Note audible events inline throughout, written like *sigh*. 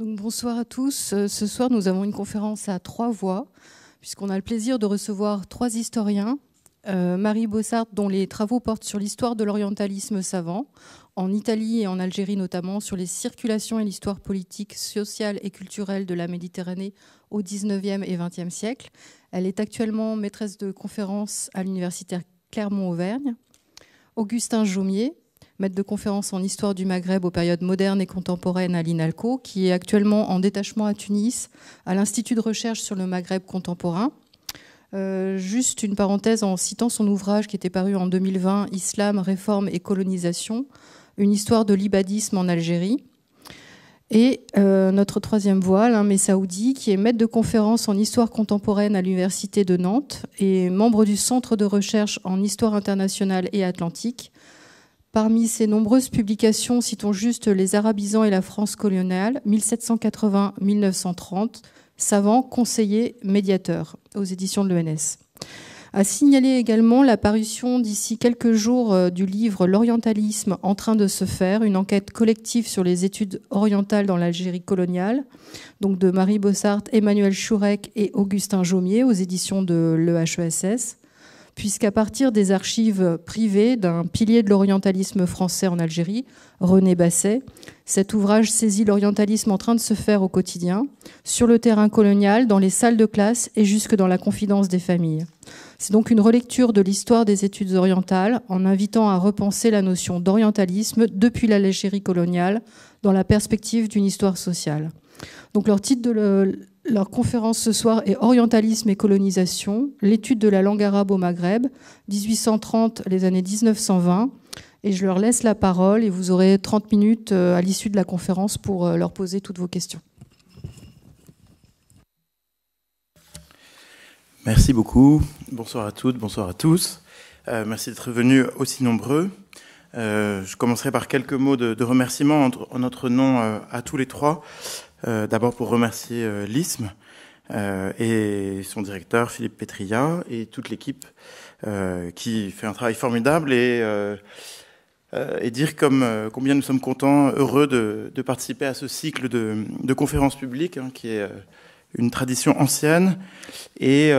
Donc, bonsoir à tous. Euh, ce soir, nous avons une conférence à trois voix, puisqu'on a le plaisir de recevoir trois historiens. Euh, Marie Bossart, dont les travaux portent sur l'histoire de l'orientalisme savant, en Italie et en Algérie notamment, sur les circulations et l'histoire politique, sociale et culturelle de la Méditerranée au XIXe et XXe siècle. Elle est actuellement maîtresse de conférence à l'université Clermont-Auvergne. Augustin Jaumier, maître de conférence en histoire du Maghreb aux périodes modernes et contemporaines à l'INALCO, qui est actuellement en détachement à Tunis, à l'Institut de recherche sur le Maghreb contemporain. Euh, juste une parenthèse en citant son ouvrage qui était paru en 2020, Islam, réforme et colonisation, une histoire de l'ibadisme en Algérie. Et euh, notre troisième voile, hein, Messaoudi, qui est maître de conférence en histoire contemporaine à l'Université de Nantes et membre du Centre de recherche en histoire internationale et atlantique, Parmi ses nombreuses publications, citons juste Les Arabisans et la France coloniale, 1780-1930, savant, conseiller, médiateur, aux éditions de l'ENS. A signalé également l'apparition d'ici quelques jours euh, du livre L'orientalisme en train de se faire, une enquête collective sur les études orientales dans l'Algérie coloniale, donc de Marie Bossart, Emmanuel Chourec et Augustin Jaumier aux éditions de l'EHESS puisqu'à partir des archives privées d'un pilier de l'orientalisme français en Algérie, René Basset, cet ouvrage saisit l'orientalisme en train de se faire au quotidien, sur le terrain colonial, dans les salles de classe et jusque dans la confidence des familles. C'est donc une relecture de l'histoire des études orientales en invitant à repenser la notion d'orientalisme depuis l'Algérie coloniale dans la perspective d'une histoire sociale. Donc leur titre de leur conférence ce soir est Orientalisme et colonisation, l'étude de la langue arabe au Maghreb, 1830, les années 1920. Et je leur laisse la parole et vous aurez 30 minutes euh, à l'issue de la conférence pour euh, leur poser toutes vos questions. Merci beaucoup. Bonsoir à toutes, bonsoir à tous. Euh, merci d'être venus aussi nombreux. je commencerai par quelques mots de, de remerciement en, notre nom à tous les trois. Euh, d'abord pour remercier euh, l'ISM euh, et son directeur Philippe Petria et toute l'équipe qui fait un travail formidable et dire combien nous sommes contents, heureux de, participer à ce cycle de, conférences publiques hein, qui est une tradition ancienne et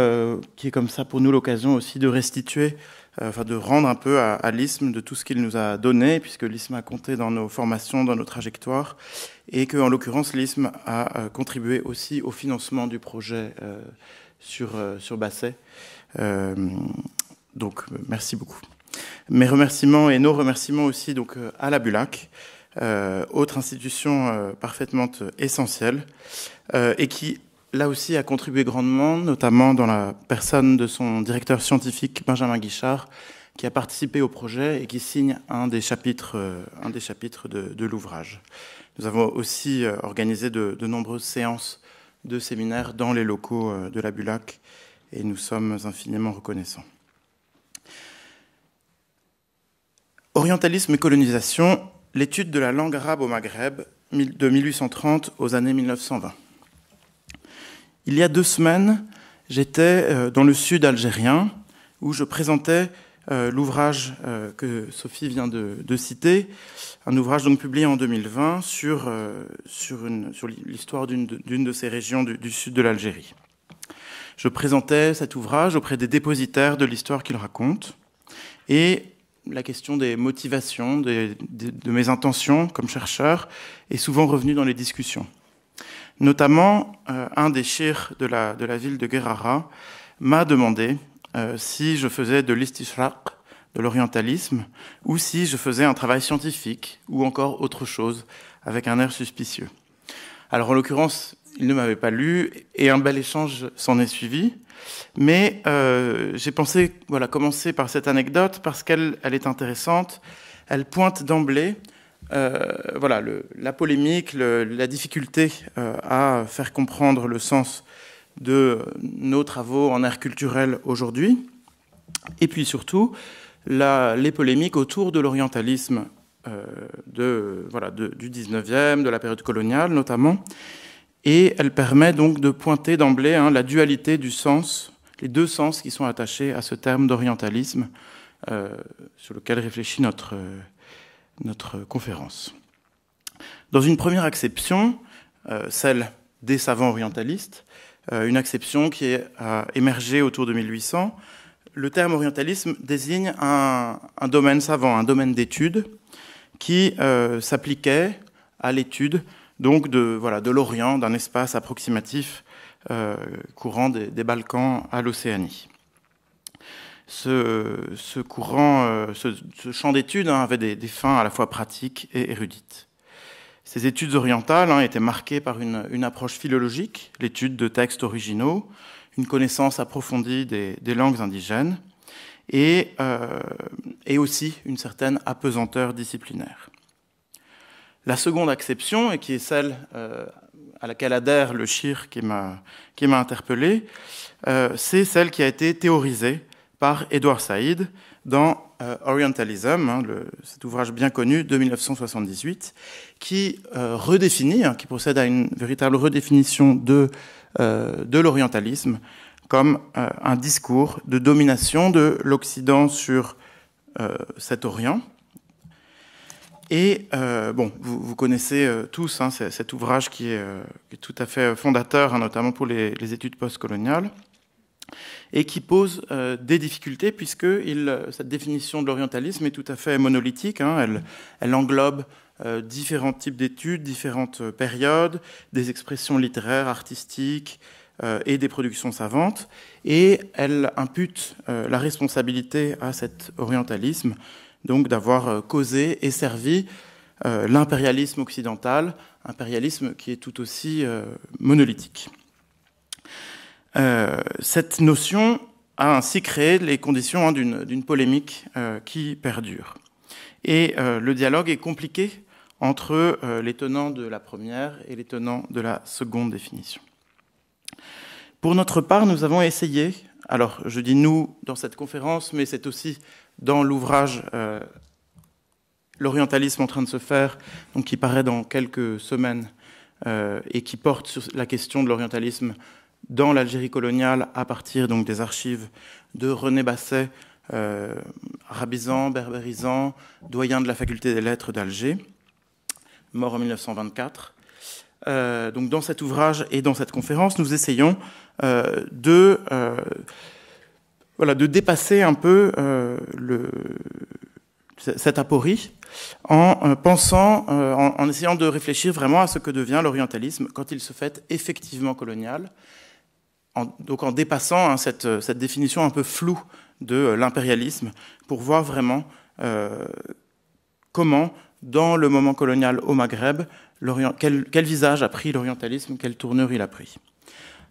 qui est comme ça pour nous l'occasion aussi de restituer enfin de rendre un peu à, à l'ISM de tout ce qu'il nous a donné, puisque l'ISM a compté dans nos formations, dans nos trajectoires, et que en l'occurrence l'ISM a euh, contribué aussi au financement du projet euh, sur sur Basset. donc merci beaucoup. Mes remerciements et nos remerciements aussi donc à la Bulac, autre institution parfaitement essentielle et qui là aussi a contribué grandement, notamment dans la personne de son directeur scientifique Benjamin Guichard, qui a participé au projet et qui signe un des chapitres, euh, un des chapitres de, l'ouvrage. Nous avons aussi euh, organisé de, nombreuses séances de séminaires dans les locaux euh, de la Bulac et nous sommes infiniment reconnaissants. Orientalisme et colonisation, l'étude de la langue arabe au Maghreb de 1830 aux années 1920. Il y a deux semaines, j'étais dans le sud algérien où je présentais euh, l'ouvrage euh, que Sophie vient de, citer, un ouvrage donc publié en 2020 sur, sur l'histoire d'une de, ces régions du, sud de l'Algérie. Je présentais cet ouvrage auprès des dépositaires de l'histoire qu'il raconte et la question des motivations, de mes intentions comme chercheur est souvent revenue dans les discussions. Notamment, euh, un des chirs de la ville de Guerrara m'a demandé euh, si je faisais de l'istishraq, de l'orientalisme, ou si je faisais un travail scientifique, ou encore autre chose, avec un air suspicieux. Alors en l'occurrence, il ne m'avait pas lu, et un bel échange s'en est suivi. Mais euh, j'ai pensé voilà, commencer par cette anecdote parce qu'elle elle est intéressante. Elle pointe d'emblée euh, voilà, la polémique, la difficulté à faire comprendre le sens de nos travaux en art culturel aujourd'hui, et puis surtout les polémiques autour de l'orientalisme euh, de, voilà, du 19e, de la période coloniale notamment, et elle permet donc de pointer d'emblée hein, la dualité du sens, les deux sens qui sont attachés à ce terme d'orientalisme, sur lequel réfléchit notre, notre conférence. Dans une première acception, celle des savants orientalistes, une acception qui a émergé autour de 1800. Le terme orientalisme désigne un, domaine savant, un domaine d'étude qui s'appliquait à l'étude donc de voilà de l'Orient, d'un espace approximatif courant des Balkans à l'Océanie ce, courant, euh, ce, champ d'études hein, avait des, fins à la fois pratiques et érudites. Ces études orientales hein, étaient marquées par une, approche philologique, l'étude de textes originaux, une connaissance approfondie des, langues indigènes et, euh, et, aussi une certaine apesanteur disciplinaire. La seconde acception, et qui est celle euh, à laquelle adhère le Shir qui m'a interpellé, c'est celle qui a été théorisée par Edward Said dans euh, Orientalism, hein, cet ouvrage bien connu de 1978, qui euh, redéfinit, hein, qui procède à une véritable redéfinition de, euh, de l'orientalisme comme un discours de domination de l'Occident sur cet Orient. Et bon, vous, connaissez tous hein, cet ouvrage qui est, tout à fait fondateur, notamment pour les études postcoloniales et qui pose euh, des difficultés puisque cette définition de l'orientalisme est tout à fait monolithique. Hein. Elle, englobe euh, différents types d'études, différentes euh, périodes, des expressions littéraires, artistiques et des productions savantes, et elle impute la responsabilité à cet orientalisme, donc d'avoir causé et servi l'impérialisme occidental, impérialisme qui est tout aussi monolithique. Euh, cette notion a ainsi créé les conditions hein, d'une polémique euh, qui perdure. Et euh, le dialogue est compliqué entre les tenants de la première et les tenants de la seconde définition. Pour notre part, nous avons essayé, alors je dis nous dans cette conférence, mais c'est aussi dans l'ouvrage L'orientalisme en train de se faire, donc qui paraît dans quelques semaines et qui porte sur la question de l'orientalisme dans l'Algérie coloniale à partir donc des archives de René Basset, euh, arabisant, berbérisant, doyen de la faculté des lettres d'Alger, mort en 1924. Euh, donc dans cet ouvrage et dans cette conférence, nous essayons euh, de, voilà, de dépasser un peu cette aporie en pensant, en, en, essayant de réfléchir vraiment à ce que devient l'orientalisme quand il se fait effectivement colonial en, donc en dépassant hein, cette, cette, définition un peu floue de euh, l'impérialisme, pour voir vraiment euh, comment, dans le moment colonial au Maghreb, quel, visage a pris l'orientalisme, quelle tournure il a pris.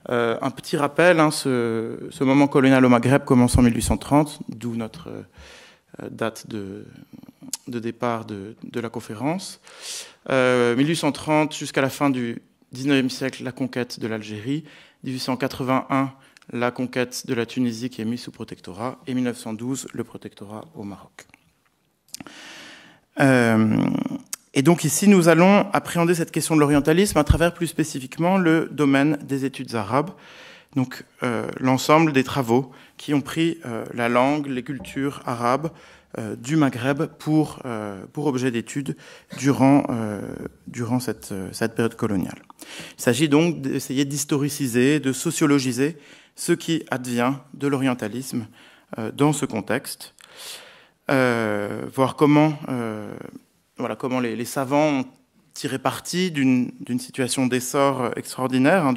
Euh, un petit rappel, hein, ce, moment colonial au Maghreb commence en 1830, d'où notre euh, date de, départ de, de, la conférence. 1830 jusqu'à la fin du 19e siècle, la conquête de l'Algérie. 1881, la conquête de la Tunisie qui est mise sous protectorat, et 1912, le protectorat au Maroc. Euh, et donc ici, nous allons appréhender cette question de l'orientalisme à travers plus spécifiquement le domaine des études arabes, donc euh, l'ensemble des travaux qui ont pris euh, la langue, les cultures arabes du Maghreb pour, euh, pour objet d'étude durant, euh, durant cette, cette période coloniale. Il s'agit donc d'essayer d'historiciser, de sociologiser ce qui advient de l'orientalisme dans ce contexte, voir comment, voilà, comment les, les, savants ont tiré parti d'une situation d'essor extraordinaire, hein,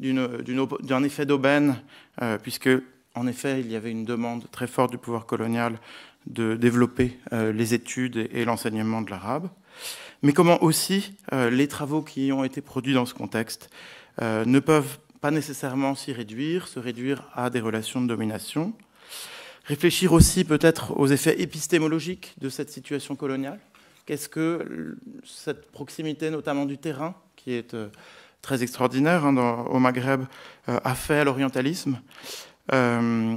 d'un effet d'aubaine, puisque en effet, il y avait une demande très forte du pouvoir colonial de développer euh, les études et l'enseignement de l'arabe, mais comment aussi euh, les travaux qui ont été produits dans ce contexte euh, ne peuvent pas nécessairement s'y réduire, se réduire à des relations de domination. Réfléchir aussi peut-être aux effets épistémologiques de cette situation coloniale. Qu'est-ce que cette proximité notamment du terrain, qui est très extraordinaire hein, au Maghreb, a fait à l'orientalisme? Euh,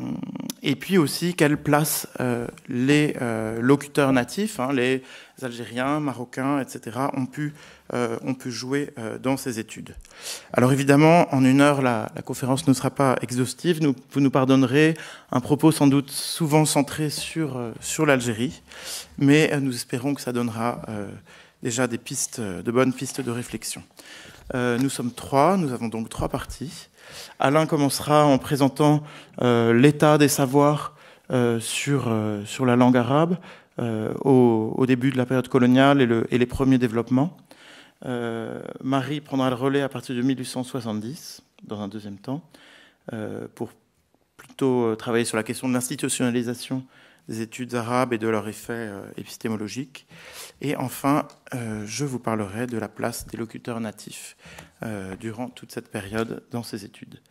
et puis aussi quelle place euh, les euh, locuteurs natifs, hein, les Algériens, Marocains, etc., ont pu, ont pu jouer dans ces études. Alors évidemment, en une heure, la, conférence ne sera pas exhaustive. Vous nous pardonnerez un propos sans doute souvent centré sur, sur l'Algérie, mais nous espérons que ça donnera déjà des pistes, de bonnes pistes de réflexion. nous sommes trois, nous avons donc trois parties. Alain commencera en présentant l'état des savoirs sur, sur la langue arabe au, début de la période coloniale et, et les premiers développements. Marie prendra le relais à partir de 1870, dans un deuxième temps, pour plutôt travailler sur la question de l'institutionnalisation des études arabes et de leur effet euh, épistémologique. Et enfin, euh, je vous parlerai de la place des locuteurs natifs euh, durant toute cette période dans ces études.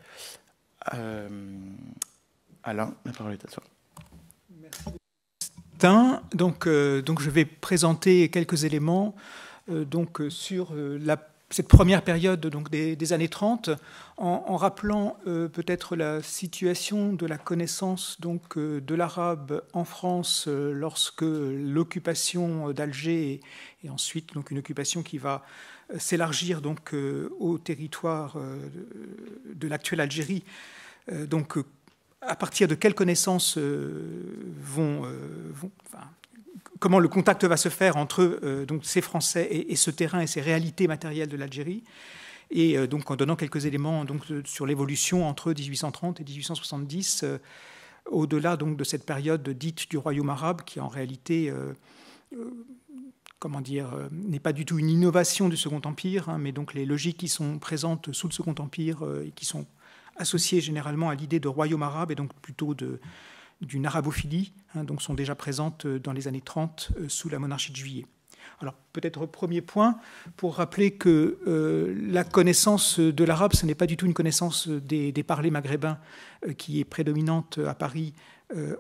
Alain, la parole est à toi. Merci. Donc, donc je vais présenter quelques éléments donc, sur la cette première période donc des, années 30, en, rappelant euh, peut-être la situation de la connaissance donc euh, de l'arabe en France euh, lorsque l'occupation d'Alger et, ensuite donc une occupation qui va s'élargir donc au territoire de, l'actuelle Algérie. donc à partir de quelles connaissances vont, vont comment le contact va se faire entre euh, ces Français et, ce terrain et ces réalités matérielles de l'Algérie, et euh, donc en donnant quelques éléments donc, sur l'évolution entre 1830 et 1870, euh, au-delà donc de cette période dite du royaume arabe, qui en réalité comment dire, n'est pas du tout une innovation du Second Empire, hein, mais donc les logiques qui sont présentes sous le Second Empire et qui sont associées généralement à l'idée de royaume arabe et donc plutôt de, d'une arabophilie, hein, donc sont déjà présentes euh, dans les années 30 euh, sous la monarchie de Juillet. Alors peut-être premier point pour rappeler que euh, la connaissance de l'arabe, ce n'est pas du tout une connaissance des, des parlers maghrébins qui est prédominante à Paris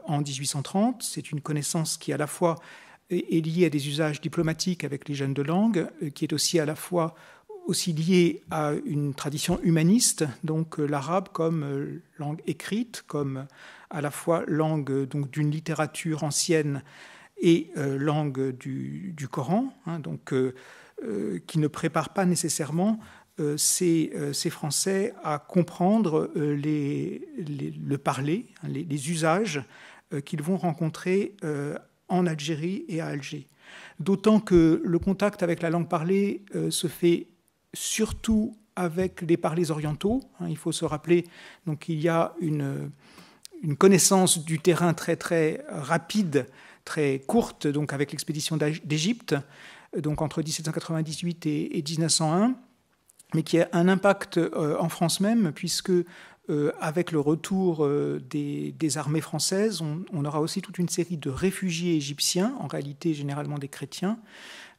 en 1830. C'est une connaissance qui à la fois est liée à des usages diplomatiques avec les jeunes de langue, qui est aussi à la fois aussi liée à une tradition humaniste, donc l'arabe comme langue écrite, comme à la fois langue donc d'une littérature ancienne et euh, langue du, Coran, hein, donc euh, euh, qui ne prépare pas nécessairement ces, Français à comprendre les, le parler, hein, les, usages qu'ils vont rencontrer en Algérie et à Alger. D'autant que le contact avec la langue parlée se fait surtout avec les parlers orientaux. Hein. il faut se rappeler qu'il y a une connaissance du terrain très très rapide, très courte, donc avec l'expédition d'Égypte, donc entre 1798 et, 1901, mais qui a un impact euh, en France même, puisque euh, avec le retour euh, des, armées françaises, on, aura aussi toute une série de réfugiés égyptiens, en réalité généralement des chrétiens,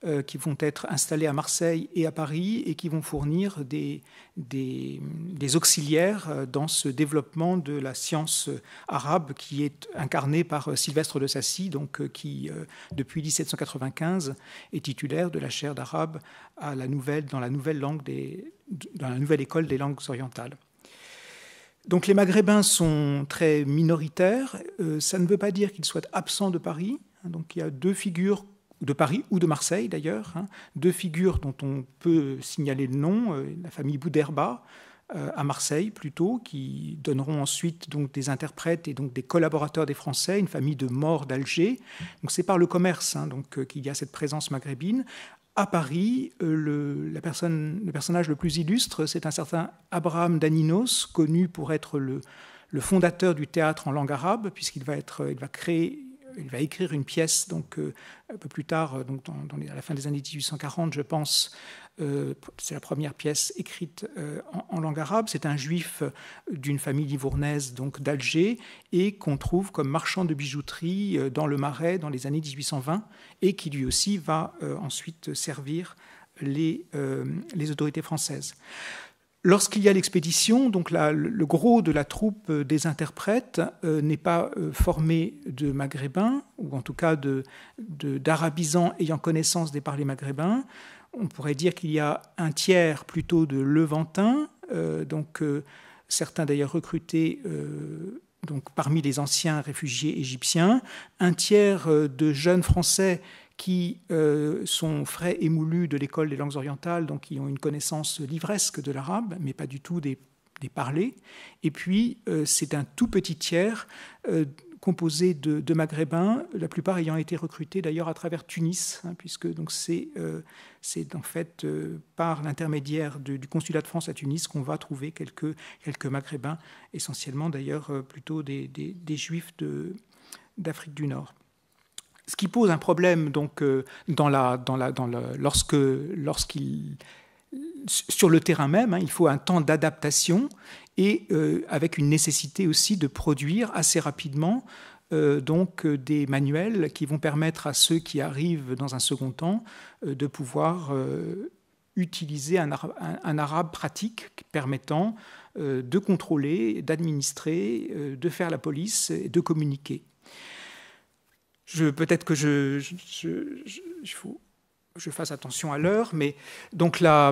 euh, qui vont être installés à Marseille et à Paris et qui vont fournir des, des, auxiliaires dans ce développement de la science arabe qui est incarnée par Sylvestre de Sassy, donc, qui, depuis 1795, est titulaire de la chaire d'arabe à la nouvelle, dans, la nouvelle langue des, dans la nouvelle école des langues orientales. Donc les Maghrébins sont très minoritaires. Euh, ça ne veut pas dire qu'ils soient absents de Paris. Donc il y a deux figures de Paris ou de Marseille d'ailleurs, hein. deux figures dont on peut signaler le nom, euh, la famille Bouderba euh, à Marseille plutôt, qui donneront ensuite donc des interprètes et donc des collaborateurs des Français, une famille de morts d'Alger. Donc c'est par le commerce hein, donc qu'il y a cette présence maghrébine, à Paris, euh, le, le personnage le plus illustre, c'est un certain Abraham Daninos, connu pour être le, fondateur du théâtre en langue arabe, puisqu'il va, être, il va créer il va écrire une pièce donc euh, un peu plus tard, euh, donc à la fin des années 1840, je pense, euh, c'est la première pièce écrite en, langue arabe. C'est un juif d'une famille livournaise, donc d'Alger, et qu'on trouve comme marchand de bijouterie dans le Marais dans les années 1820, et qui lui aussi va ensuite servir les autorités françaises. Lorsqu'il y a l'expédition, donc le gros de la troupe des interprètes n'est pas formé de maghrébins, ou en tout cas d'arabisants de, ayant connaissance des parlers maghrébins. On pourrait dire qu'il y a un tiers plutôt de Levantins, euh, donc euh, certains d'ailleurs recrutés euh, donc parmi les anciens réfugiés égyptiens, un tiers de jeunes Français qui sont frais émoulus de l'école des langues orientales, donc qui ont une connaissance livresque de l'arabe, mais pas du tout des, parlers. Et puis, c'est un tout petit tiers composée de, maghrébins, la plupart ayant été recrutés d'ailleurs à travers Tunis, hein, puisque donc c'est en fait par l'intermédiaire du consulat de France à Tunis qu'on va trouver quelques, quelques maghrébins, essentiellement d'ailleurs plutôt des juifs d'Afrique du Nord. Ce qui pose un problème donc le, lorsque sur le terrain même, hein, il faut un temps d'adaptation et euh, avec une nécessité aussi de produire assez rapidement euh, donc euh, des manuels qui vont permettre à ceux qui arrivent dans un second temps de pouvoir utiliser un, arabe pratique permettant de contrôler, d'administrer, de faire la police et de communiquer. Peut-être que je, je, faut je fasse attention à l'heure, mais donc la,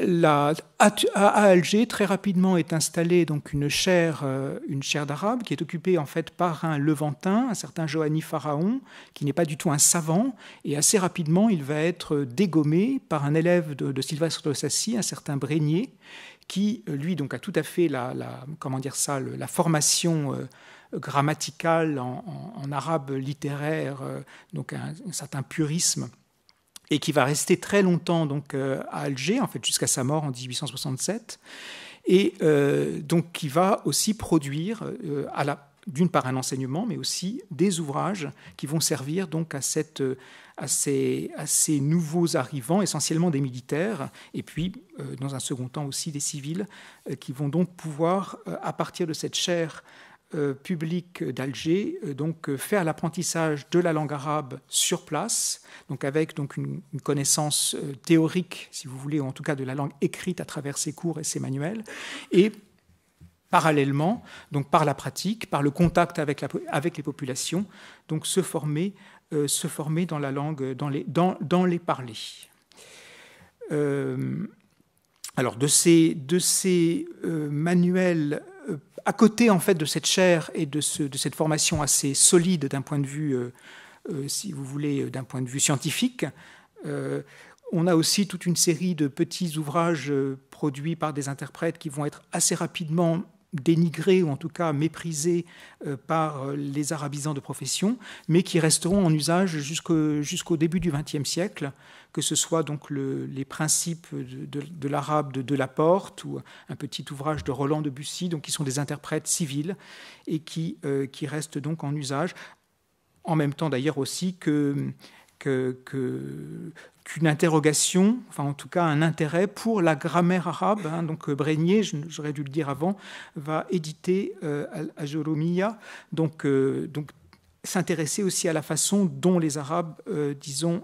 la, à Alger, très rapidement est installée donc une chaire, euh, une chaire d'arabe qui est occupée en fait par un Levantin, un certain Johanny Pharaon, qui n'est pas du tout un savant, et assez rapidement il va être dégommé par un élève de, Sylvestre de Sassy, un certain Brégnier, qui lui donc a tout à fait la, comment dire ça, la formation euh, grammaticale en, arabe littéraire, euh, donc un certain purisme et qui va rester très longtemps donc euh, à Alger, en fait jusqu'à sa mort en 1867, et euh, donc qui va aussi produire d'une part un enseignement, mais aussi des ouvrages qui vont servir donc à, cette, à, ces, à ces nouveaux arrivants, essentiellement des militaires, et puis dans un second temps aussi des civils, qui vont donc pouvoir, à partir de cette chaire public d'Alger, euh, donc euh, faire l'apprentissage de la langue arabe sur place, donc avec donc une, connaissance théorique, si vous voulez, ou en tout cas de la langue écrite à travers ses cours et ses manuels, et parallèlement, donc par la pratique, par le contact avec, la, avec les populations, donc se former, se former dans la langue, dans les, dans, dans les parlers. alors de ces, de ces manuels à côté en fait de cette chaire et de, cette formation assez solide d'un point de vue, euh, euh, si vous voulez, d'un point de vue scientifique, euh, on a aussi toute une série de petits ouvrages produits par des interprètes qui vont être assez rapidement dénigrés ou en tout cas méprisés par les arabisants de profession, mais qui resteront en usage jusqu'au début du XXe siècle que ce soit donc les principes de, l'arabe de, de Laporte ou un petit ouvrage de Roland de Bussy, donc qui sont des interprètes civils et qui, euh, qui restent donc en usage, en même temps d'ailleurs aussi que, qu'une interrogation, enfin en tout cas un intérêt pour la grammaire arabe. Hein. donc Brégnier, j'aurais dû le dire avant, va éditer euh, à Joromia, donc, euh, donc s'intéresser aussi à la façon dont les Arabes, disons,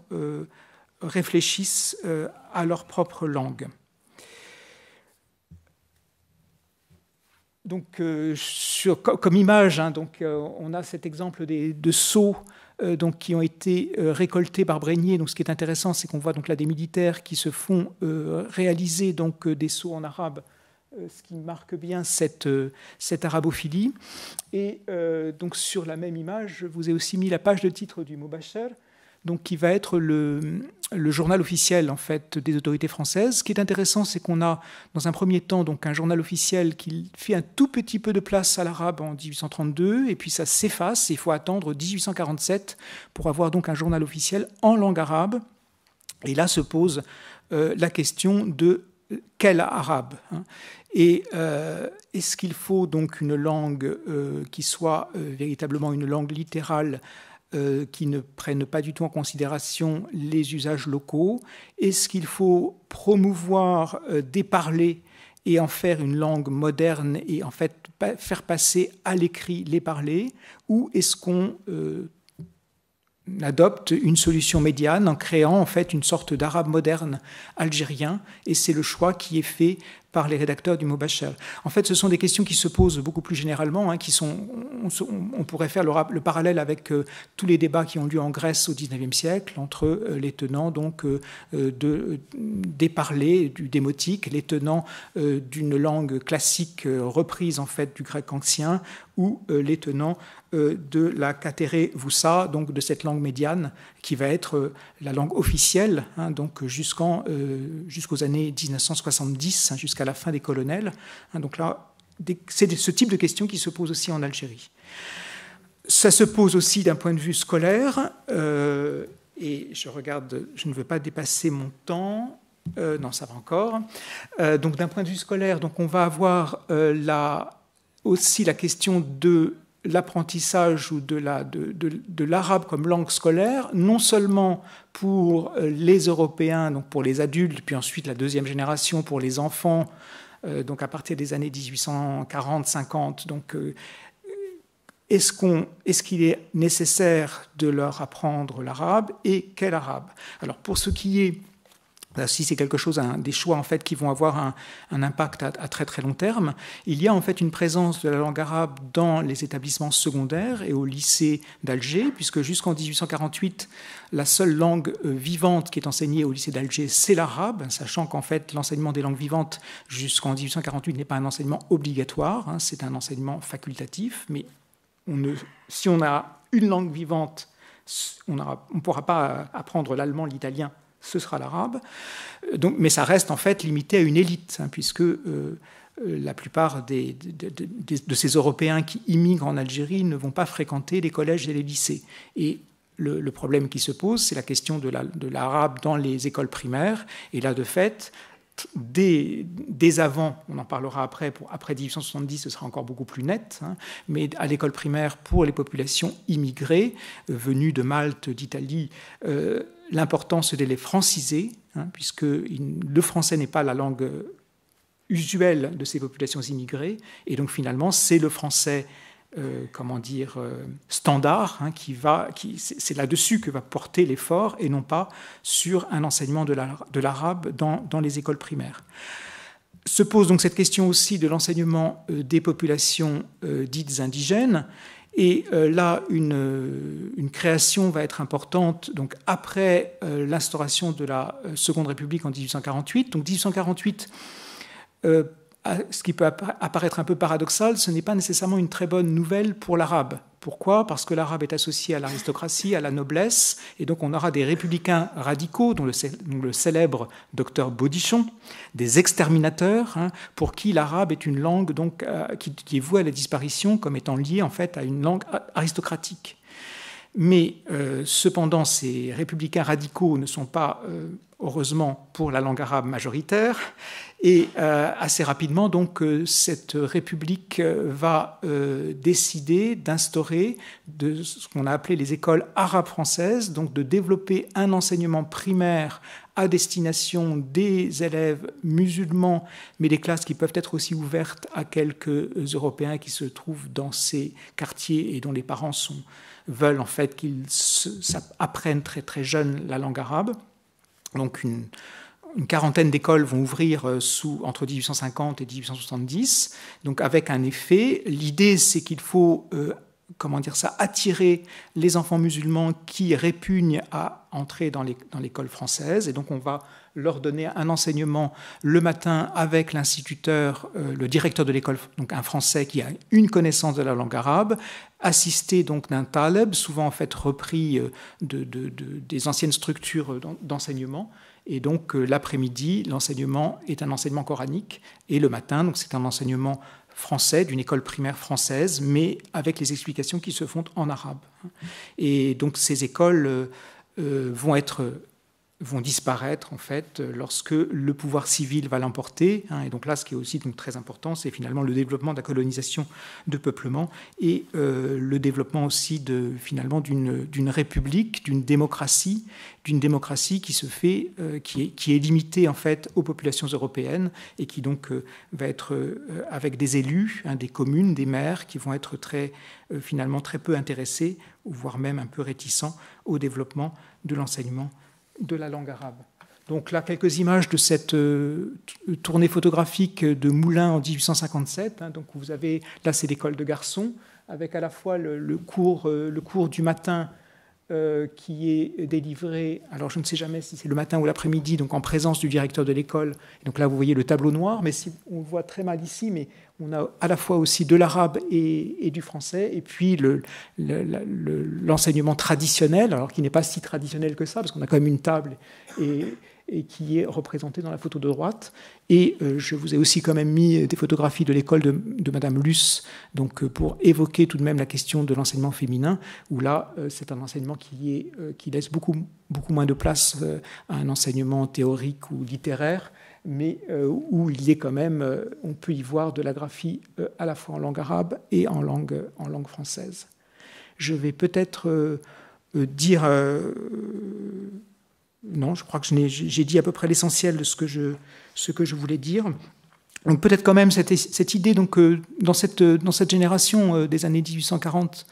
réfléchissent euh, à leur propre langue. Donc, euh, comme image, hein, donc, euh, on a cet exemple de sceaux donc, qui ont été récoltés par Brégnier. Donc, ce qui est intéressant, c'est qu'on voit donc là des militaires qui se font réaliser donc, des sceaux en arabe, ce qui marque bien cette, cette arabophilie. Et donc, sur la même image, je vous ai aussi mis la page de titre du Mobasher, donc qui va être le, journal officiel en fait des autorités françaises. Ce qui est intéressant, c'est qu'on a dans un premier temps donc un journal officiel qui fait un tout petit peu de place à l'arabe en 1832 et puis ça s'efface. Il faut attendre 1847 pour avoir donc un journal officiel en langue arabe. Et là se pose euh, la question de quel arabe hein. Et euh, est-ce qu'il faut donc une langue euh, qui soit véritablement une langue littérale euh, qui ne prennent pas du tout en considération les usages locaux. Est-ce qu'il faut promouvoir euh, des parlers et en faire une langue moderne et en fait faire passer à l'écrit les parlers? Ou est-ce qu'on euh, adopte une solution médiane en créant en fait une sorte d'arabe moderne algérien? Et c'est le choix qui est fait par les rédacteurs du Mobachel. En fait, ce sont des questions qui se posent beaucoup plus généralement, hein, qui sont, on, pourrait faire le, parallèle avec euh, tous les débats qui ont lieu en Grèce au XIXe siècle entre euh, les tenants donc euh, de, des parlers du démotique, les tenants d'une langue classique reprise en fait du grec ancien, ou les tenants de la catéré vusa, donc de cette langue médiane qui va être la langue officielle, hein, donc jusqu'en, jusqu'aux années 1970, hein, jusqu'à la fin des colonels. Hein, donc là, c'est ce type de questions qui se posent aussi en Algérie. ça se pose aussi d'un point de vue scolaire. et je regarde, je ne veux pas dépasser mon temps. non, ça va encore. donc, d'un point de vue scolaire, donc on va avoir aussi la question de l'apprentissage ou de, la, de, de, l'arabe comme langue scolaire, non seulement pour les Européens, donc pour les adultes, puis ensuite la deuxième génération pour les enfants, euh, donc à partir des années 1840-50. Donc, euh, est-ce, qu'il est nécessaire de leur apprendre l'arabe et quel arabe? Alors, pour ce qui est si c'est quelque chose, des choix en fait qui vont avoir un, impact à, très très long terme. Il y a en fait une présence de la langue arabe dans les établissements secondaires et au lycée d'Alger, puisque jusqu'en 1848, la seule langue euh, vivante qui est enseignée au lycée d'Alger, c'est l'arabe, sachant qu'en fait l'enseignement des langues vivantes jusqu'en 1848 n'est pas un enseignement obligatoire, hein, c'est un enseignement facultatif, mais si on a une langue vivante, on ne pourra pas apprendre l'allemand, l'italien ce sera l'arabe. Euh, donc, mais ça reste en fait limité à une élite, hein, puisque euh, euh, la plupart des, de, ces Européens qui immigrent en Algérie ne vont pas fréquenter les collèges et les lycées. Et le, problème qui se pose, c'est la question de l'arabe dans les écoles primaires. Et là, de fait, dès, avant, on en parlera après, pour, après 1870, ce sera encore beaucoup plus net, hein, mais à l'école primaire, pour les populations immigrées, venues de Malte, d'Italie, l'importance de les franciser, hein, puisque le français n'est pas la langue usuelle de ces populations immigrées, et donc finalement c'est le français, euh, comment dire, euh, standard, hein, qui va, qui, c'est là-dessus que va porter l'effort, et non pas sur un enseignement de l'arabe dans, dans, les écoles primaires. Se pose donc cette question aussi de l'enseignement euh, des populations dites indigènes, et euh, là, une, une, création va être importante donc après euh, l'instauration de la euh, Seconde République en 1848. Donc 1848 ce qui peut apparaître un peu paradoxal, ce n'est pas nécessairement une très bonne nouvelle pour l'arabe. Pourquoi? Parce que l'arabe est associé à l'aristocratie, à la noblesse, et donc on aura des républicains radicaux, dont le, célèbre docteur Baudichon, des exterminateurs, hein, pour qui l'arabe est une langue donc, euh, qui, est vouée à la disparition comme étant liée en fait à une langue aristocratique. Mais euh, cependant, ces républicains radicaux ne sont pas, euh, heureusement, pour la langue arabe majoritaire. Et euh, assez rapidement, donc, cette république va décider d'instaurer de ce qu'on a appelé les écoles arabes françaises, donc de développer un enseignement primaire à destination des élèves musulmans, mais des classes qui peuvent être aussi ouvertes à quelques Européens qui se trouvent dans ces quartiers et dont les parents sont veulent en fait qu'ils apprennent très très jeunes la langue arabe. Donc une, quarantaine d'écoles vont ouvrir euh, sous, entre 1850 et 1870, donc avec un effet. L'idée, c'est qu'il faut, euh, comment dire ça, attirer les enfants musulmans qui répugnent à entrer dans l'école française, et donc on va leur donner un enseignement le matin avec l'instituteur, euh, le directeur de l'école, donc un Français qui a une connaissance de la langue arabe, assisté donc d'un taleb, souvent en fait repris de, des anciennes structures d'enseignement. Et donc euh, l'après-midi, l'enseignement est un enseignement coranique, et le matin, c'est un enseignement français, d'une école primaire française, mais avec les explications qui se font en arabe. Et donc ces écoles vont être vont disparaître en fait lorsque le pouvoir civil va l'emporter. Hein. et donc là, ce qui est aussi donc, très important, c'est finalement le développement de la colonisation de peuplement et euh, le développement aussi de finalement d'une république, d'une démocratie, d'une démocratie qui se fait, euh, qui, est, qui est limitée en fait aux populations européennes et qui donc euh, va être avec des élus, hein, des communes, des maires qui vont être très finalement très peu intéressés, voire même un peu réticents au développement de l'enseignement de la langue arabe. Donc là, quelques images de cette euh, tournée photographique de Moulins en 1857. Hein. donc vous avez, là, c'est l'école de garçons, avec à la fois le, cours, euh, le cours du matin euh, qui est délivré, alors je ne sais jamais si c'est le matin ou l'après-midi, donc en présence du directeur de l'école. Donc là, vous voyez le tableau noir, mais si, on le voit très mal ici, mais on a à la fois aussi de l'arabe et, du français, et puis l'enseignement traditionnel, alors qui n'est pas si traditionnel que ça, parce qu'on a quand même une table et, qui est représenté dans la photo de droite. Et euh, je vous ai aussi quand même mis des photographies de l'école de, Madame Luce, donc pour évoquer tout de même la question de l'enseignement féminin, où là, c'est un enseignement qui, qui laisse beaucoup, beaucoup moins de place à un enseignement théorique ou littéraire, mais où il est quand même, on peut y voir de la graphie à la fois en langue arabe et en langue, en langue française. Je vais peut-être euh, dire euh, non, je crois que j'ai dit à peu près l'essentiel de ce que je, ce que je voulais dire. Donc peut-être quand même cette, cette idée donc euh, dans cette dans cette génération des années 1840,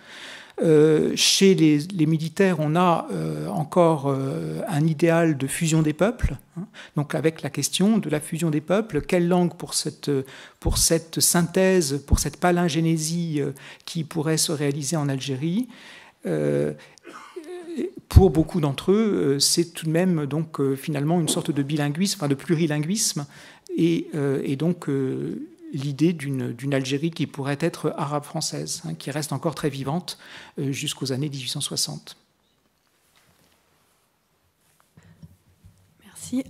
chez les, militaires, on a encore un idéal de fusion des peuples. Hein. donc avec la question de la fusion des peuples, quelle langue pour cette pour cette synthèse, pour cette palingénésie qui pourrait se réaliser en Algérie pour beaucoup d'entre eux, euh, c'est tout de même donc euh, finalement une sorte de bilinguisme, enfin de plurilinguisme, et, euh, donc l'idée d'une Algérie qui pourrait être arabe-française, hein, qui reste encore très vivante jusqu'aux années 1860.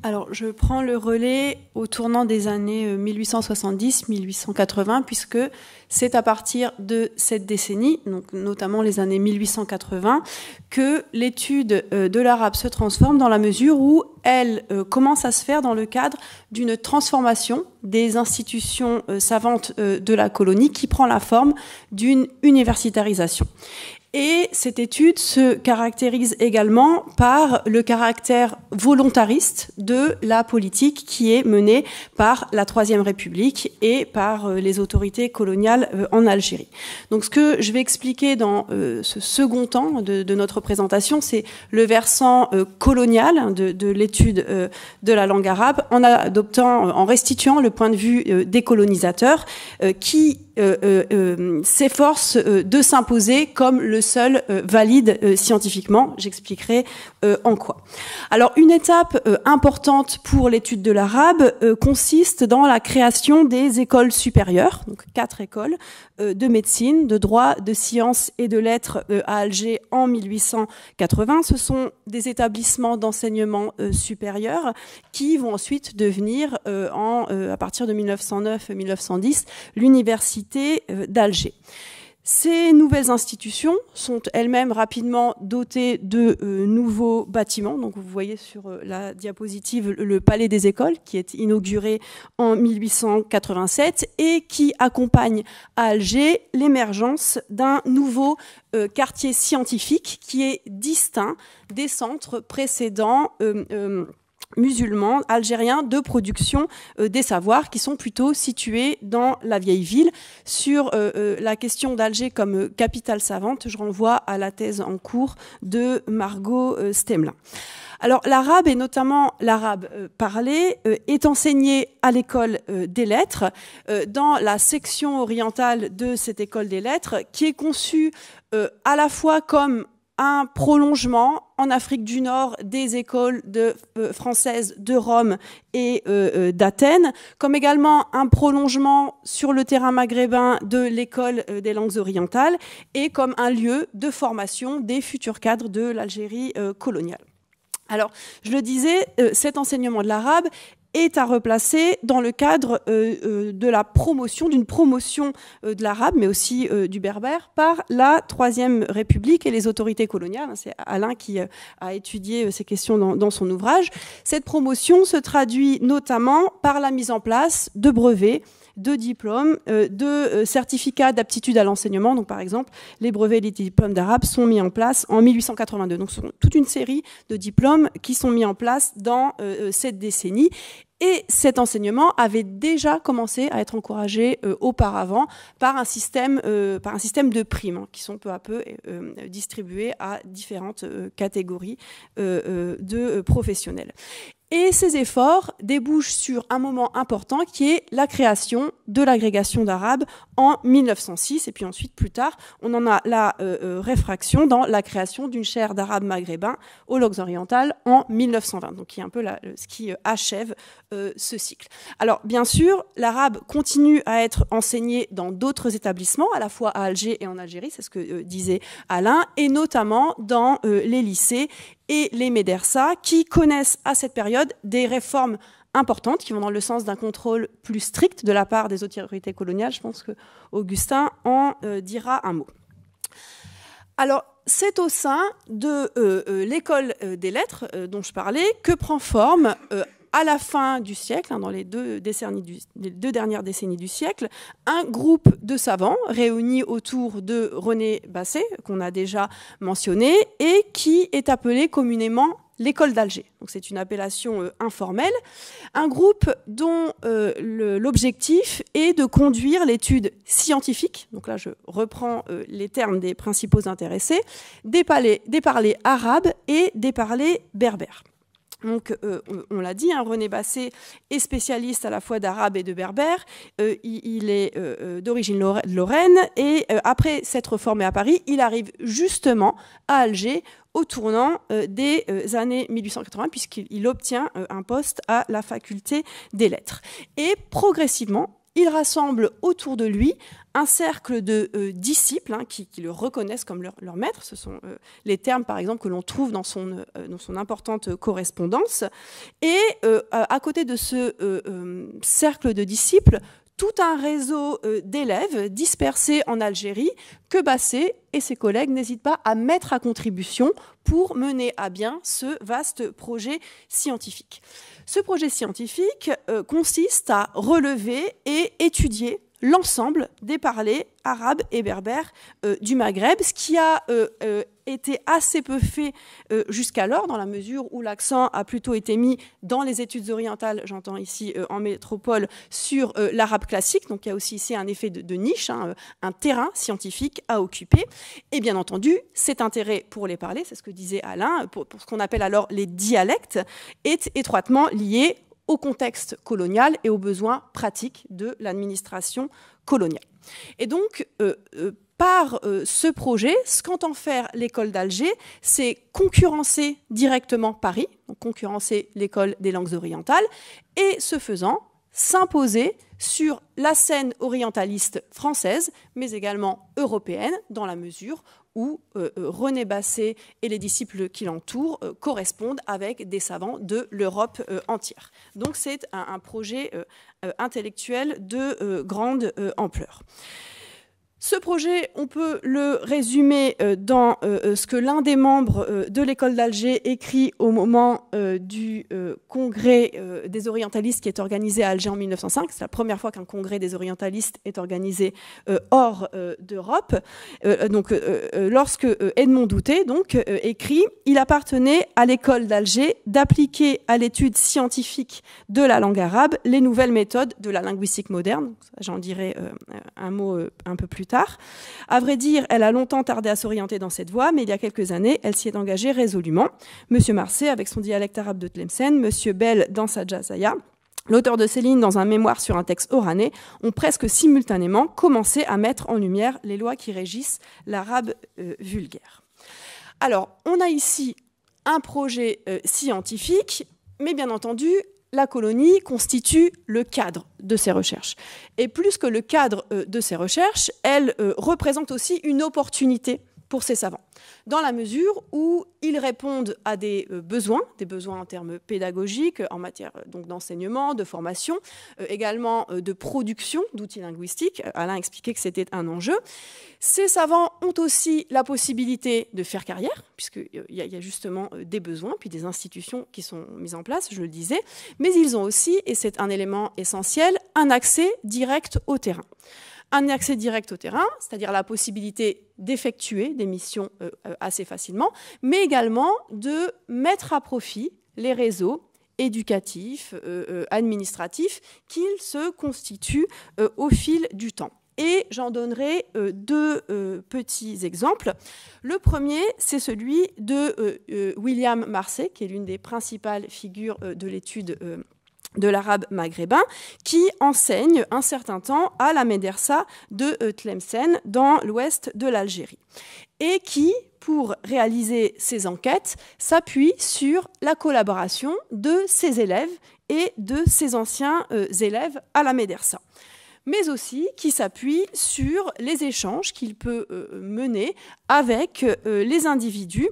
Alors, je prends le relais au tournant des années 1870-1880, euh, puisque c'est à partir de cette décennie, notamment les années 1880, que l'étude euh, de l'arabe se transforme dans la mesure où elle euh, commence à se faire dans le cadre d'une transformation des institutions savantes de la colonie qui prend la forme d'une universitarisation. Et cette étude se caractérise également par le caractère volontariste de la politique qui est menée par la Troisième République et par euh, les autorités coloniales euh, en Algérie. Donc ce que je vais expliquer dans euh, ce second temps de, notre présentation, c'est le versant colonial de, l'étude de la langue arabe en adoptant, en restituant le point de vue des colonisateurs qui euh, euh, euh, s'efforce de s'imposer comme le seul valide scientifiquement. J'expliquerai en quoi. Alors une étape importante pour l'étude de l'arabe consiste dans la création des écoles supérieures, donc quatre écoles de médecine, de droit, de sciences et de lettres à Alger en 1880. Ce sont des établissements d'enseignement supérieur qui vont ensuite devenir, en, à partir de 1909-1910, l'université euh, d'Alger. Ces nouvelles institutions sont elles-mêmes rapidement dotées de euh, nouveaux bâtiments. Donc vous voyez sur euh, la diapositive le Palais des Écoles qui est inauguré en 1887 et qui accompagne à Alger l'émergence d'un nouveau quartier scientifique qui est distinct des centres précédents musulmans algériens de production euh, des savoirs qui sont plutôt situés dans la vieille ville. Sur euh, euh, la question d'Alger comme capitale savante, je renvoie à la thèse en cours de Margot Stemlin. Alors l'arabe et notamment l'arabe parlé est enseigné à l'école des lettres dans la section orientale de cette école des lettres qui est conçue à la fois comme un prolongement en Afrique du Nord des écoles euh, françaises de Rome et euh, euh, d'Athènes, comme également un prolongement sur le terrain maghrébin de l'école des langues orientales et comme un lieu de formation des futurs cadres de l'Algérie coloniale. Alors, je le disais, cet enseignement de l'arabe est à replacer dans le cadre euh, euh, de la promotion, d'une promotion euh, de l'arabe, mais aussi du berbère, par la Troisième République et les autorités coloniales. C'est Alain qui a étudié ces questions dans, dans, son ouvrage. Cette promotion se traduit notamment par la mise en place de brevets de diplômes, de certificats d'aptitude à l'enseignement. Donc, par exemple, les brevets et les diplômes d'arabe sont mis en place en 1882. Donc, ce sont toute une série de diplômes qui sont mis en place dans cette décennie et cet enseignement avait déjà commencé à être encouragé euh, auparavant par un système, euh, de primes hein, qui sont peu à peu euh, distribuées à différentes catégories de professionnels. Et ces efforts débouchent sur un moment important qui est la création de l'agrégation d'arabe en 1906. Et puis ensuite, plus tard, on en a la euh, euh, réfraction dans la création d'une chaire d'arabe maghrébin aux logs orientales en 1920. Donc, qui est un peu ce qui euh, achève ce cycle. Alors, bien sûr, l'arabe continue à être enseigné dans d'autres établissements, à la fois à Alger et en Algérie, c'est ce que disait Alain, et notamment dans les lycées et les médersas, qui connaissent à cette période des réformes importantes qui vont dans le sens d'un contrôle plus strict de la part des autorités coloniales. Je pense que Augustin en euh, dira un mot. Alors, c'est au sein de euh, euh, l'école des lettres dont je parlais que prend forme à la fin du siècle, hein, dans les deux, dernières décennies du siècle, un groupe de savants réunis autour de René Basset, qu'on a déjà mentionné, et qui est appelé communément l'école d'Alger. C'est une appellation euh, informelle, un groupe dont euh, l'objectif est de conduire l'étude scientifique. Donc là, je reprends euh, les termes des principaux intéressés des, des parlers arabes et des parlers berbères. Donc, euh, on, l'a dit, hein, René Basset est spécialiste à la fois d'arabe et de berbère. Euh, il, est euh, d'origine lorraine et après s'être formé à Paris, il arrive justement à Alger au tournant des années 1880 puisqu'il obtient un poste à la faculté des lettres. Et progressivement, il rassemble autour de lui un cercle de euh, disciples hein, qui, le reconnaissent comme leur, maître. Ce sont euh, les termes, par exemple, que l'on trouve dans son, euh, dans son importante correspondance. Et à côté de ce cercle de disciples, tout un réseau d'élèves dispersés en Algérie que Basset et ses collègues n'hésitent pas à mettre à contribution pour mener à bien ce vaste projet scientifique. Ce projet scientifique consiste à relever et étudier l'ensemble des parlers arabes et berbères euh, du Maghreb, ce qui a euh, euh, été assez peu fait jusqu'alors, dans la mesure où l'accent a plutôt été mis dans les études orientales, j'entends ici en métropole, sur l'arabe classique. Donc il y a aussi ici un effet de, niche, hein, un terrain scientifique à occuper. Et bien entendu, cet intérêt pour les parler, c'est ce que disait Alain, pour, pour ce qu'on appelle alors les dialectes, est étroitement lié au contexte colonial et aux besoins pratiques de l'administration coloniale. Et donc, euh, euh, par euh, ce projet, ce qu'entend faire l'école d'Alger, c'est concurrencer directement Paris, concurrencer l'école des langues orientales, et ce faisant, s'imposer sur la scène orientaliste française, mais également européenne, dans la mesure où euh, euh, René Basset et les disciples qui l'entourent euh, correspondent avec des savants de l'Europe entière. Donc c'est un, projet intellectuel de grande ampleur. Ce projet, on peut le résumer euh, dans euh, euh, ce que l'un des membres de l'école d'Alger écrit au moment du congrès des orientalistes qui est organisé à Alger en 1905. C'est la première fois qu'un congrès des orientalistes est organisé hors d'Europe. donc, lorsque Edmond Douté écrit, il appartenait à l'école d'Alger d'appliquer à l'étude scientifique de la langue arabe les nouvelles méthodes de la linguistique moderne. J'en dirai un mot un peu plus tard. À vrai dire, elle a longtemps tardé à s'orienter dans cette voie, mais il y a quelques années, elle s'y est engagée résolument. Monsieur Marseille, avec son dialecte arabe de Tlemcen, Monsieur Bell dans sa Jazaya, L'auteur de Céline, dans un mémoire sur un texte oranais, ont presque simultanément commencé à mettre en lumière les lois qui régissent l'arabe euh, vulgaire. Alors, on a ici un projet euh, scientifique, mais bien entendu, la colonie constitue le cadre de ces recherches. Et plus que le cadre euh, de ces recherches, elle euh, représente aussi une opportunité pour ces savants, dans la mesure où ils répondent à des euh, besoins, des besoins en termes pédagogiques, en matière euh, d'enseignement, de formation, euh, également de production d'outils linguistiques. Alain expliquait que c'était un enjeu. Ces savants ont aussi la possibilité de faire carrière, puisqu'il y, a justement des besoins, puis des institutions qui sont mises en place, je le disais, mais ils ont aussi, et c'est un élément essentiel, un accès direct au terrain un accès direct au terrain, c'est-à-dire la possibilité d'effectuer des missions euh, euh, assez facilement, mais également de mettre à profit les réseaux éducatifs, euh, administratifs qu'ils se constituent au fil du temps. Et j'en donnerai deux petits exemples. Le premier, c'est celui de William Marseille, qui est l'une des principales figures de l'étude de l'arabe maghrébin, qui enseigne un certain temps à la médersa de euh, Tlemcen, dans l'ouest de l'Algérie, et qui, pour réaliser ses enquêtes, s'appuie sur la collaboration de ses élèves et de ses anciens euh, élèves à la médersa mais aussi qui s'appuie sur les échanges qu'il peut euh, mener avec les individus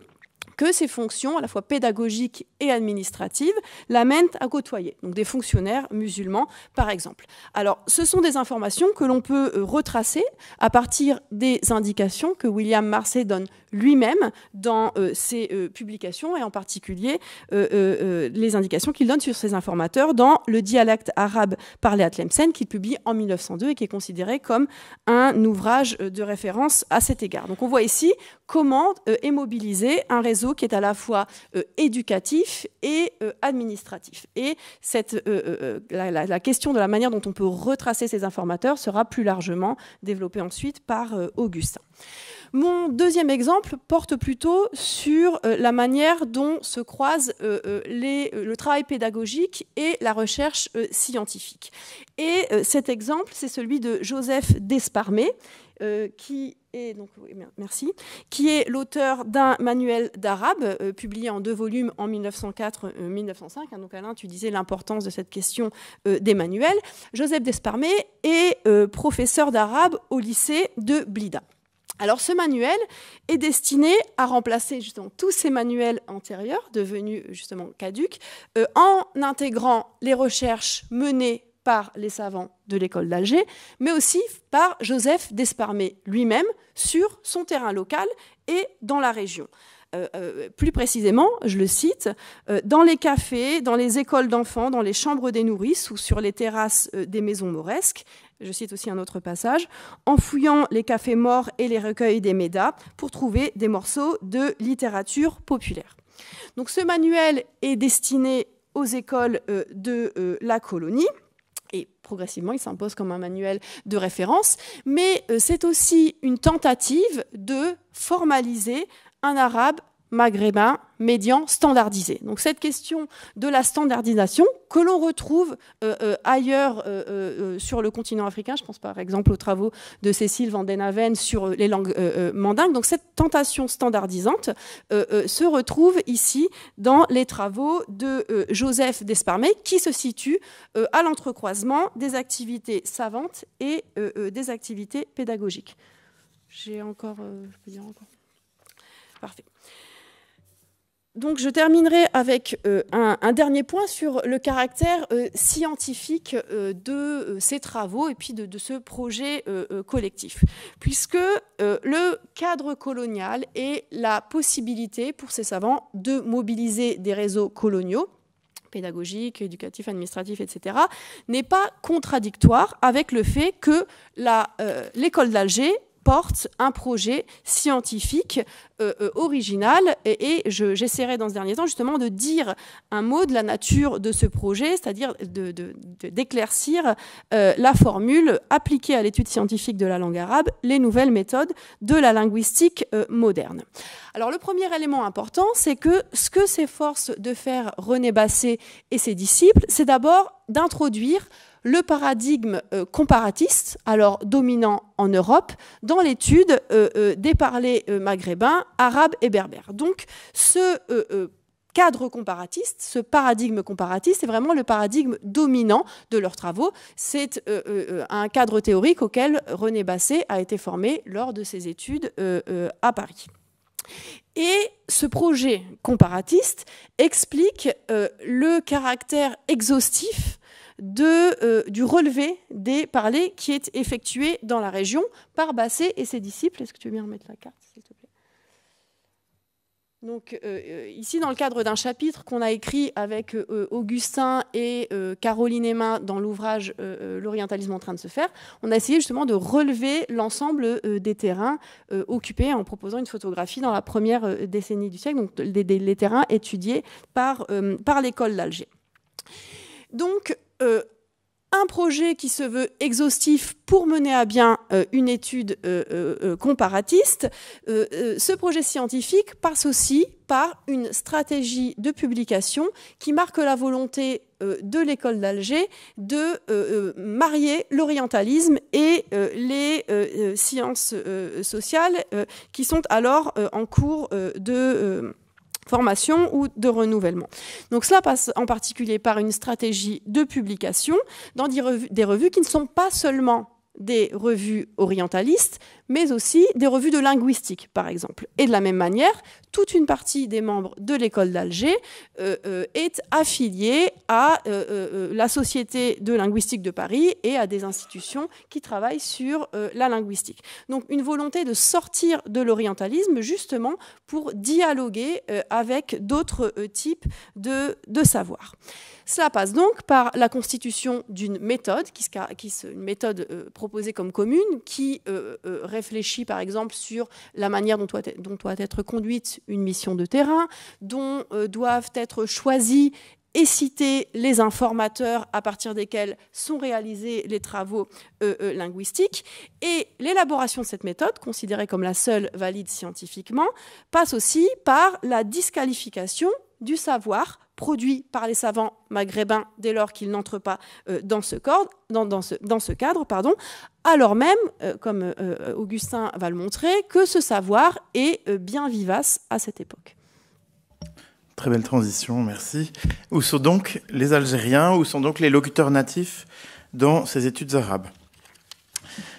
que ces fonctions, à la fois pédagogiques et administratives, l'amènent à côtoyer. Donc des fonctionnaires musulmans, par exemple. Alors, ce sont des informations que l'on peut euh, retracer à partir des indications que William Marseille donne lui-même dans euh, ses euh, publications, et en particulier les indications qu'il donne sur ses informateurs dans le dialecte arabe parlé à Tlemcen, qu'il publie en 1902 et qui est considéré comme un ouvrage de référence à cet égard. Donc on voit ici comment est mobilisé un réseau qui est à la fois éducatif et administratif. Et la, question de la manière dont on peut retracer ces informateurs sera plus largement développée ensuite par Augustin. Mon deuxième exemple porte plutôt sur euh, la manière dont se croisent euh, euh, le travail pédagogique et la recherche scientifique. Et cet exemple, c'est celui de Joseph Desparmé, qui est l'auteur d'un manuel d'arabe publié en deux volumes en 1904-1905. Hein, donc Alain, tu disais l'importance de cette question des manuels. Joseph Desparmé est professeur d'arabe au lycée de Blida. Alors ce manuel est destiné à remplacer justement tous ces manuels antérieurs devenus justement caducs euh, en intégrant les recherches menées par les savants de l'école d'Alger, mais aussi par Joseph Desparmé lui-même sur son terrain local et dans la région. Euh, euh, plus précisément, je le cite, dans les cafés, dans les écoles d'enfants, dans les chambres des nourrices ou sur les terrasses des maisons mauresques, je cite aussi un autre passage, en fouillant les cafés morts et les recueils des Médas pour trouver des morceaux de littérature populaire. Donc ce manuel est destiné aux écoles euh, de euh, la colonie. Et progressivement, il s'impose comme un manuel de référence, mais euh, c'est aussi une tentative de formaliser un arabe maghrébin médian standardisé. Donc cette question de la standardisation que l'on retrouve euh, euh, ailleurs euh, sur le continent africain, je pense par exemple aux travaux de Cécile Van den Haven sur les langues mandingues, donc cette tentation standardisante se retrouve ici dans les travaux de Joseph Desparmé qui se situe à l'entrecroisement des activités savantes et des activités pédagogiques. J'ai encore. Parfait. Donc je terminerai avec euh, un, dernier point sur le caractère euh, scientifique euh, de ces travaux et puis de, de ce projet collectif, puisque le cadre colonial et la possibilité pour ces savants de mobiliser des réseaux coloniaux pédagogiques, éducatifs, administratifs, etc., n'est pas contradictoire avec le fait que l'école d'Alger porte un projet scientifique euh, euh, original. Et, j'essaierai dans ce dernier temps justement de dire un mot de la nature de ce projet, c'est-à-dire d'éclaircir euh, la formule appliquée à l'étude scientifique de la langue arabe, les nouvelles méthodes de la linguistique moderne. Alors le premier élément important, c'est que ce que s'efforce de faire René Basset et ses disciples, c'est d'abord d'introduire le paradigme euh, comparatiste, alors dominant en Europe, dans l'étude euh, euh, des parlers maghrébins, arabes et berbères. Donc ce cadre comparatiste, ce paradigme comparatiste, c'est vraiment le paradigme dominant de leurs travaux. C'est un cadre théorique auquel René Basset a été formé lors de ses études à Paris. Et ce projet comparatiste explique le caractère exhaustif euh, du relevé des parlers qui est effectué dans la région par Basset et ses disciples. Est-ce que tu veux bien remettre la carte, s'il te plaît? Donc euh, ici, dans le cadre d'un chapitre qu'on a écrit avec euh, Augustin et Caroline Emma dans l'ouvrage L'orientalisme en train de se faire, on a essayé justement de relever l'ensemble des terrains occupés en proposant une photographie dans la première décennie du siècle, donc les, terrains étudiés par, par l'école d'Alger. Donc, euh, un projet qui se veut exhaustif pour mener à bien euh, une étude euh, comparatiste, ce projet scientifique passe aussi par une stratégie de publication qui marque la volonté de l'école d'Alger de marier l'orientalisme et les sciences sociales qui sont alors en cours de formation ou de renouvellement. Donc cela passe en particulier par une stratégie de publication dans des revues, qui ne sont pas seulement des revues orientalistes, mais aussi des revues de linguistique, par exemple. Et de la même manière, toute une partie des membres de l'école d'Alger euh, euh, est affiliée à euh, la Société de linguistique de Paris et à des institutions qui travaillent sur la linguistique. Donc une volonté de sortir de l'orientalisme justement pour dialoguer avec d'autres types de, de savoirs. Cela passe donc par la constitution d'une méthode, une méthode euh, proposée comme commune, qui euh, euh, réfléchit par exemple sur la manière dont doit, être conduite une mission de terrain, dont doivent être choisis et citer les informateurs à partir desquels sont réalisés les travaux linguistiques. Et l'élaboration de cette méthode, considérée comme la seule valide scientifiquement, passe aussi par la disqualification du savoir produit par les savants maghrébins dès lors qu'ils n'entrent pas euh, dans, ce cadre, dans, ce, cadre, pardon, alors même, euh, comme euh, Augustin va le montrer, que ce savoir est bien vivace à cette époque. Très belle transition, merci. Où sont donc les Algériens, où sont donc les locuteurs natifs dans ces études arabes?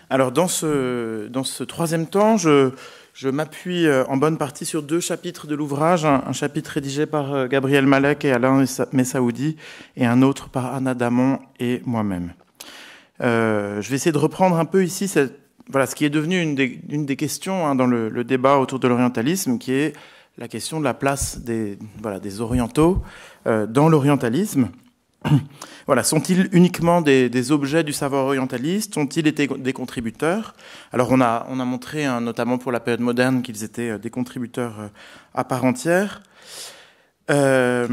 Alors dans ce, dans ce troisième temps, je, je m'appuie euh, en bonne partie sur deux chapitres de l'ouvrage, un, chapitre rédigé par euh, Gabriel Malek et Alain Messaoudi, et un autre par Anna Damon et moi-même. Euh, je vais essayer de reprendre un peu ici voilà, ce qui est devenu une des, questions hein, dans le, débat autour de l'orientalisme, qui est la question de la place des, voilà, des orientaux dans l'orientalisme. *clears throat* Voilà, sont-ils uniquement des, objets du savoir orientaliste? Ont-ils été des contributeurs? Alors on a, on a montré, hein, notamment pour la période moderne, qu'ils étaient euh, des contributeurs euh, à part entière. Euh,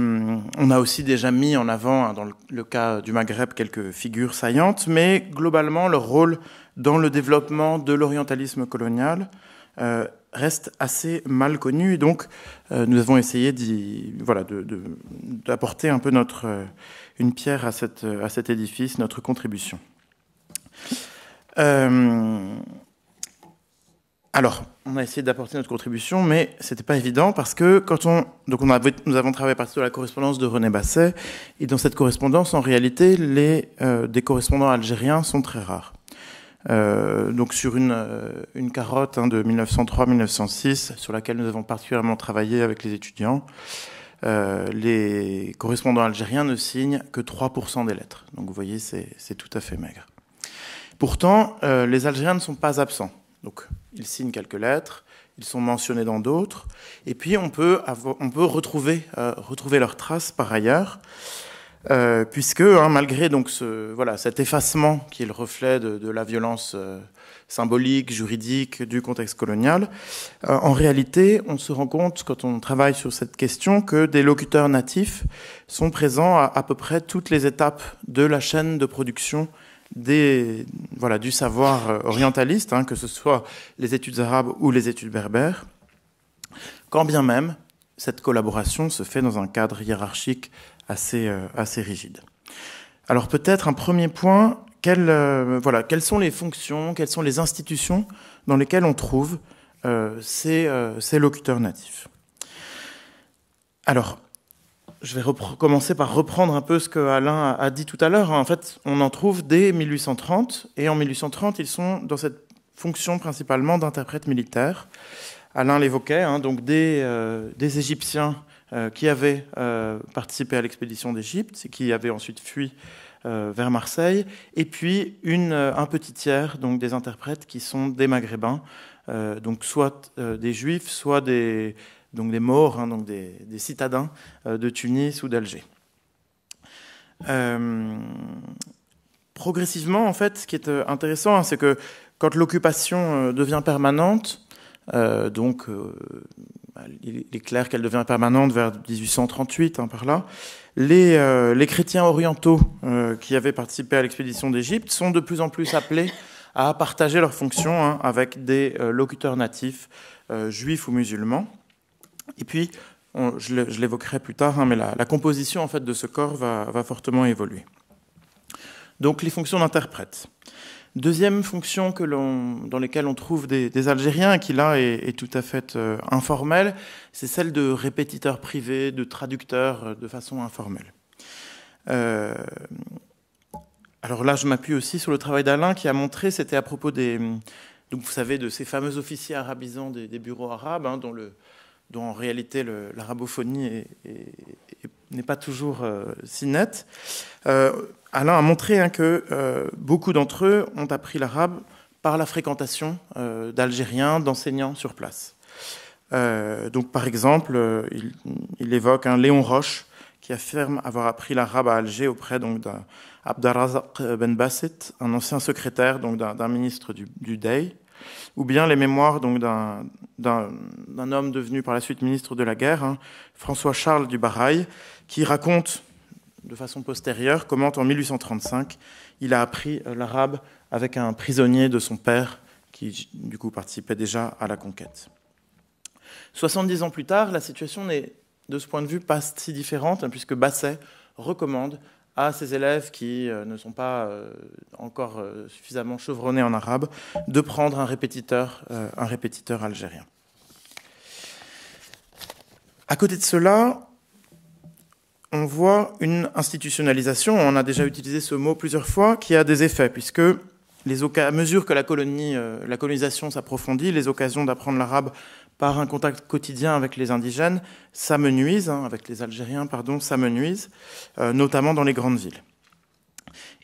on a aussi déjà mis en avant, hein, dans le, cas du Maghreb, quelques figures saillantes, mais globalement, leur rôle dans le développement de l'orientalisme colonial reste assez mal connu. Et donc, nous avons essayé d'apporter un peu notre, une pierre à, cette, à cet édifice, notre contribution. Euh, alors, on a essayé d'apporter notre contribution, mais c'était pas évident parce que quand on, donc on nous avons travaillé à partir de la correspondance de René Basset, et dans cette correspondance, en réalité, les euh, des correspondants algériens sont très rares. Euh, donc sur une, une carotte hein, de 1903-1906, sur laquelle nous avons particulièrement travaillé avec les étudiants, euh, les correspondants algériens ne signent que 3% des lettres. Donc vous voyez, c'est tout à fait maigre. Pourtant, euh, les Algériens ne sont pas absents. Donc ils signent quelques lettres, ils sont mentionnés dans d'autres, et puis on peut, on peut retrouver, euh, retrouver leurs traces par ailleurs. Puisque hein, malgré donc ce, voilà, cet effacement qui est le reflet de, de la violence symbolique, juridique du contexte colonial. Euh, en réalité, on se rend compte, quand on travaille sur cette question, que des locuteurs natifs sont présents à à peu près toutes les étapes de la chaîne de production des, voilà, du savoir euh, orientaliste, hein, que ce soit les études arabes ou les études berbères, quand bien même cette collaboration se fait dans un cadre hiérarchique assez, euh, assez rigide. Alors peut-être un premier point, euh, voilà, quelles sont les fonctions, quelles sont les institutions dans lesquelles on trouve euh, ces, locuteurs natifs? Alors, je vais commencer par reprendre un peu ce que Alain a, dit tout à l'heure. En fait, on en trouve dès 1830, et en 1830, ils sont dans cette fonction principalement d'interprètes militaires. Alain l'évoquait, hein, donc des Égyptiens qui avaient participé à l'expédition d'Égypte et qui avaient ensuite fui euh, vers Marseille, et puis euh, un petit tiers donc des interprètes qui sont des Maghrébins, euh, donc soit des Juifs, soit des, donc des morts, hein, donc des citadins de Tunis ou d'Alger. progressivement, en fait, ce qui est intéressant, hein, c'est que quand l'occupation devient permanente, donc il est clair qu'elle devient permanente vers 1838, hein, par là, les, euh, les chrétiens orientaux euh, qui avaient participé à l'expédition d'Égypte sont de plus en plus appelés à partager leurs fonctions hein, avec des euh, locuteurs natifs, juifs ou musulmans. Et puis, je l'évoquerai plus tard, hein, mais la, la, composition en fait de ce corps va, va fortement évoluer. Donc, les fonctions d'interprète. Deuxième fonction dans laquelle on trouve des, Algériens, qui là est, tout à fait euh, informelle, c'est celle de répétiteurs privés, de traducteurs euh, de façon informelle. Euh, alors là, je m'appuie aussi sur le travail d'Alain qui a montré, c'était à propos des, donc vous savez, de ces fameux officiers arabisants des, bureaux arabes, hein, dont, dont, en réalité l'arabophonie n'est pas toujours si nette. Euh, Alain a montré hein, que euh, beaucoup d'entre eux ont appris l'arabe par la fréquentation d'Algériens, d'enseignants sur place. donc par exemple, il, évoque un Léon Roche qui affirme avoir appris l'arabe à Alger auprès donc Ben Basset, un ancien secrétaire donc d'un ministre du, du Dey ou bien les mémoires d'un homme devenu par la suite ministre de la Guerre, hein, François Charles du Barail, qui raconte de façon postérieure comment en 1835 il a appris euh, l'arabe avec un prisonnier de son père qui du coup participait déjà à la conquête. 70 ans plus tard, la situation n'est de ce point de vue pas si différente, hein, puisque Basset recommande à ces élèves qui euh, ne sont pas euh, encore suffisamment chevronnés en arabe de prendre un répétiteur, un répétiteur algérien. À côté de cela, on voit une institutionnalisation, on a déjà utilisé ce mot plusieurs fois, qui a des effets, puisque les à mesure que la, colonie, la colonisation s'approfondit, les occasions d'apprendre l'arabe par un contact quotidien avec les indigènes s'amenuisent, hein, avec les Algériens, pardon, s'amenuisent, euh, notamment dans les grandes villes.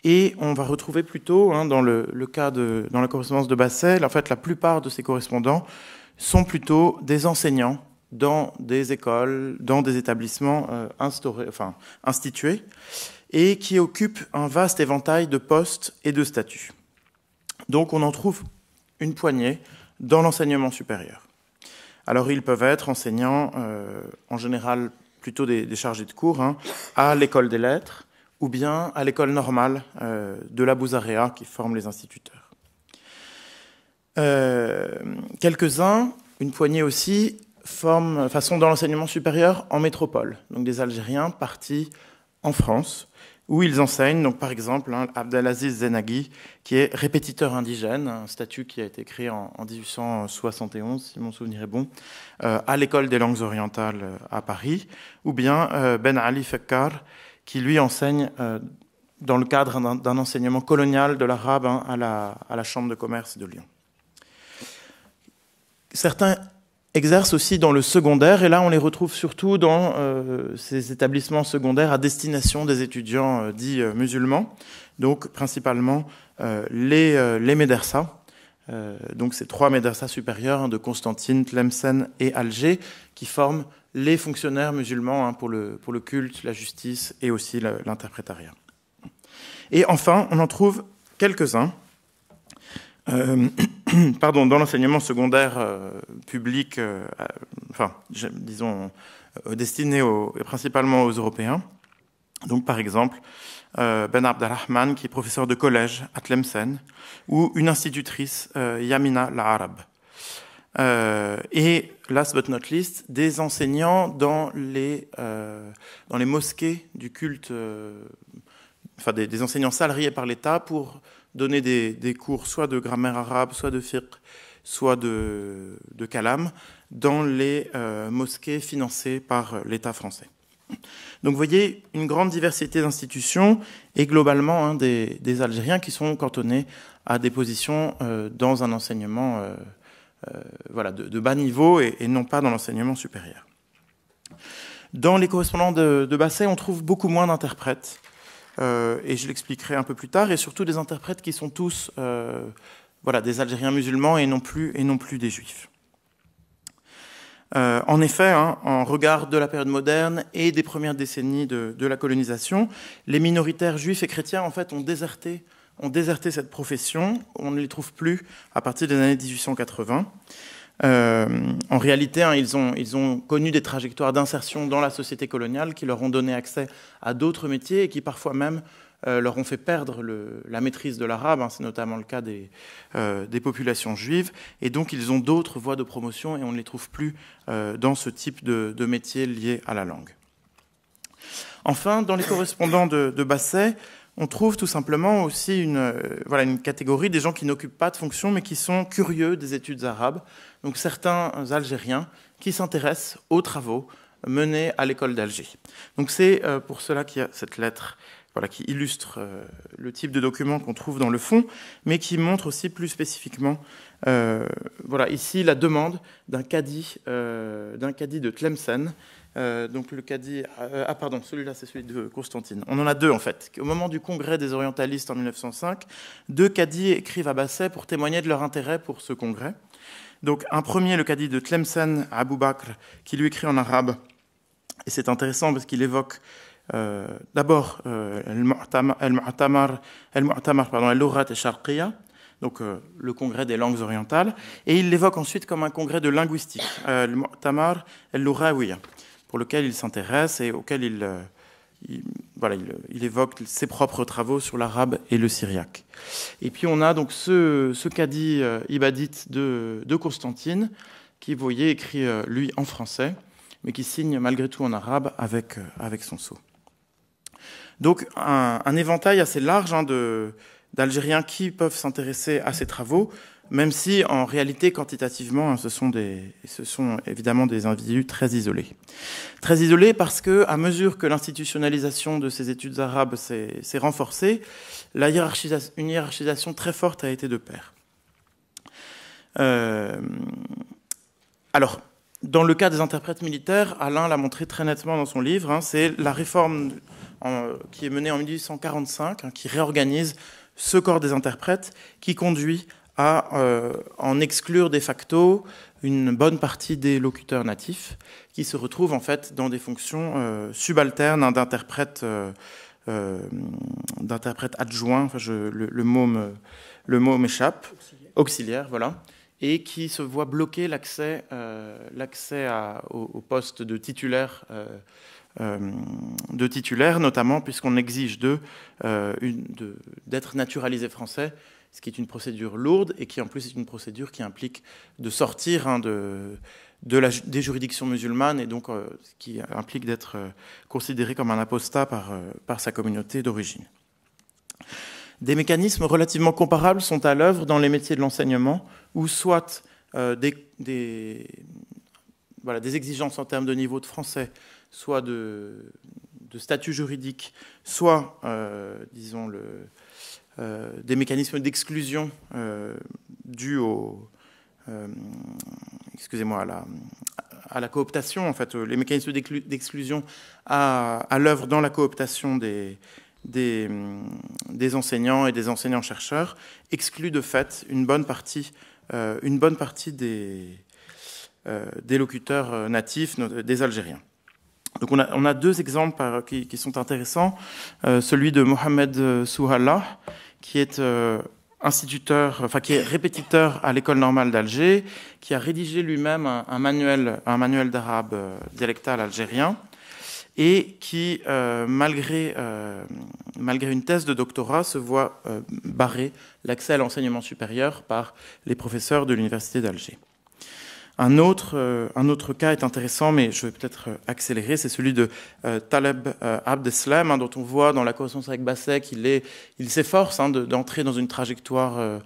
Et on va retrouver plutôt, hein, dans le, cas de, dans la correspondance de Bassel, en fait, la plupart de ces correspondants sont plutôt des enseignants dans des écoles, dans des établissements euh, institués, et qui occupent un vaste éventail de postes et de statuts. Donc on en trouve une poignée dans l'enseignement supérieur. Alors ils peuvent être enseignants, euh, en général plutôt des, chargés de cours, hein, à l'école des lettres ou bien à l'école normale euh, de la Bouzarea qui forme les instituteurs. Quelques-uns, une poignée aussi, forment, sont dans l'enseignement supérieur en métropole, donc des Algériens partis en France où ils enseignent, donc par exemple, hein, Abdelaziz Zenaghi, qui est répétiteur indigène, un statut qui a été créé en, 1871, si mon souvenir est bon, euh, à l'école des langues orientales euh, à Paris, ou bien euh, Ben Ali Fekkar, qui lui enseigne dans le cadre d'un enseignement colonial de l'arabe hein, à, la, à la Chambre de commerce de Lyon. Certains exercent aussi dans le secondaire, et là on les retrouve surtout dans euh, ces établissements secondaires à destination des étudiants euh, dits euh, musulmans, donc principalement les, les médersas, donc ces trois médersas supérieurs hein, de Constantine, Tlemcen et Alger, qui forment les fonctionnaires musulmans hein, pour, le, pour le culte, la justice et aussi l'interprétariat. Et enfin, on en trouve quelques-uns euh, *clears throat* pardon, dans l'enseignement secondaire euh, public, euh, enfin, disons, destiné principalement aux Européens. Donc, par exemple, Ben Abdelrahman, qui est professeur de collège à Tlemcen, ou une institutrice, Yamina La'arab. et, last but not least, des enseignants dans les, dans les mosquées du culte, enfin des, enseignants salariés par l'État pour donner des, cours soit de grammaire arabe, soit de fiqh, soit de, de kalam dans les euh, mosquées financées par l'État français. Donc vous voyez une grande diversité d'institutions et globalement hein, des, Algériens qui sont cantonnés à des positions euh, dans un enseignement euh, voilà, de, bas niveau et, non pas dans l'enseignement supérieur. Dans les correspondants de, Basset, on trouve beaucoup moins d'interprètes euh, et je l'expliquerai un peu plus tard, et surtout des interprètes qui sont tous euh, voilà, des Algériens musulmans et non plus, et non plus des Juifs. Euh, en effet, hein, en regard de la période moderne et des premières décennies de, de, la colonisation, les minoritaires juifs et chrétiens en fait ont déserté, ont déserté cette profession. On ne les trouve plus à partir des années 1880. Euh, en réalité, hein, ils, ont, connu des trajectoires d'insertion dans la société coloniale qui leur ont donné accès à d'autres métiers et qui parfois même euh, leur ont fait perdre la maîtrise de l'arabe. Hein, c'est notamment le cas des, euh, des, populations juives. Et donc, ils ont d'autres voies de promotion et on ne les trouve plus dans ce type de, métiers liés à la langue. Enfin, dans les correspondants de, de Basset, on trouve tout simplement aussi une, une catégorie des gens qui n'occupent pas de fonction mais qui sont curieux des études arabes. Donc certains Algériens qui s'intéressent aux travaux menés à l'école d'Alger. Donc c'est euh, pour cela qu'il y a cette lettre voilà, qui illustre le type de document qu'on trouve dans le fond, mais qui montre aussi plus spécifiquement, voilà, ici la demande d'un caddie, d'un caddie de Tlemcen, euh, donc le caddie. Euh, ah, pardon, celui-là, c'est celui de Constantine. On en a deux, en fait. Au moment du congrès des orientalistes en 1905, deux caddies écrivent à Basset pour témoigner de leur intérêt pour ce congrès. Donc, un premier, le caddie de Tlemcen Abou Bakr, qui lui écrit en arabe. Et c'est intéressant parce qu'il évoque euh, d'abord El-Mu'tamar, El-Lurat et Sharqiya, donc le congrès des langues orientales, et il l'évoque ensuite comme un congrès de linguistique, El-Mu'tamar El-Lurawiya pour lequel il s'intéresse et auquel il, euh, voilà, il, évoque ses propres travaux sur l'arabe et le syriaque. Et puis on a donc ce, ce cadi euh, ibadite de, de, Constantine, qui, vous voyez, écrit euh, lui en français, mais qui signe malgré tout en arabe avec, avec son sceau. Donc un, un éventail assez large hein, d'Algériens qui peuvent s'intéresser à ces travaux, même si en réalité, quantitativement, hein, ce sont, évidemment des individus très isolés. Très isolés parce que, à mesure que l'institutionnalisation de ces études arabes s'est renforcée, la hiérarchisation, une hiérarchisation très forte a été de pair. Euh, alors, dans le cas des interprètes militaires, Alain l'a montré très nettement dans son livre, hein, c'est la réforme qui est menée en 1845, hein, qui réorganise ce corps des interprètes, qui conduit à euh, en exclure de facto une bonne partie des locuteurs natifs qui se retrouvent en fait dans des fonctions euh, subalternes hein, d'interprètes euh, d'interprètes adjoints, enfin, je, le, mot le mot m'échappe, auxiliaire. voilà, et qui se voient bloquer l'accès l'accès au, au, poste de titulaire de titulaire, notamment puisqu'on exige d'eux d'être naturalisés français ce qui est une procédure lourde et qui en plus est une procédure qui implique de sortir hein, de, des juridictions musulmanes et donc euh, qui implique d'être euh, considéré comme un apostat par, euh, par sa communauté d'origine. Des mécanismes relativement comparables sont à l'œuvre dans les métiers de l'enseignement, où soit des, des, voilà, des exigences en termes de niveau de français, soit de, de statut juridique, soit, disons, le, des mécanismes d'exclusion euh, dus au, euh, excusez-moi, à la, à la, cooptation, en fait, les mécanismes d'exclusion à, à l'œuvre dans la cooptation des, des, enseignants et des enseignants-chercheurs excluent de fait une bonne partie, une bonne partie des, des locuteurs natifs, des Algériens. Donc on a, on a deux exemples qui, qui sont intéressants. celui de Mohamed Souhala, qui est euh, instituteur, enfin qui est répétiteur à l'école normale d'Alger, qui a rédigé lui-même un, manuel, un manuel d'arabe euh, dialectal algérien, et qui, euh, malgré, malgré une thèse de doctorat, se voit barrer l'accès à l'enseignement supérieur par les professeurs de l'université d'Alger. Un autre, euh, un autre cas est intéressant, mais je vais peut-être euh, accélérer, c'est celui de euh, Taleb Abdeslam, hein, dont on voit dans la correspondance avec Basset qu'il il s'efforce hein, d'entrer dans une trajectoire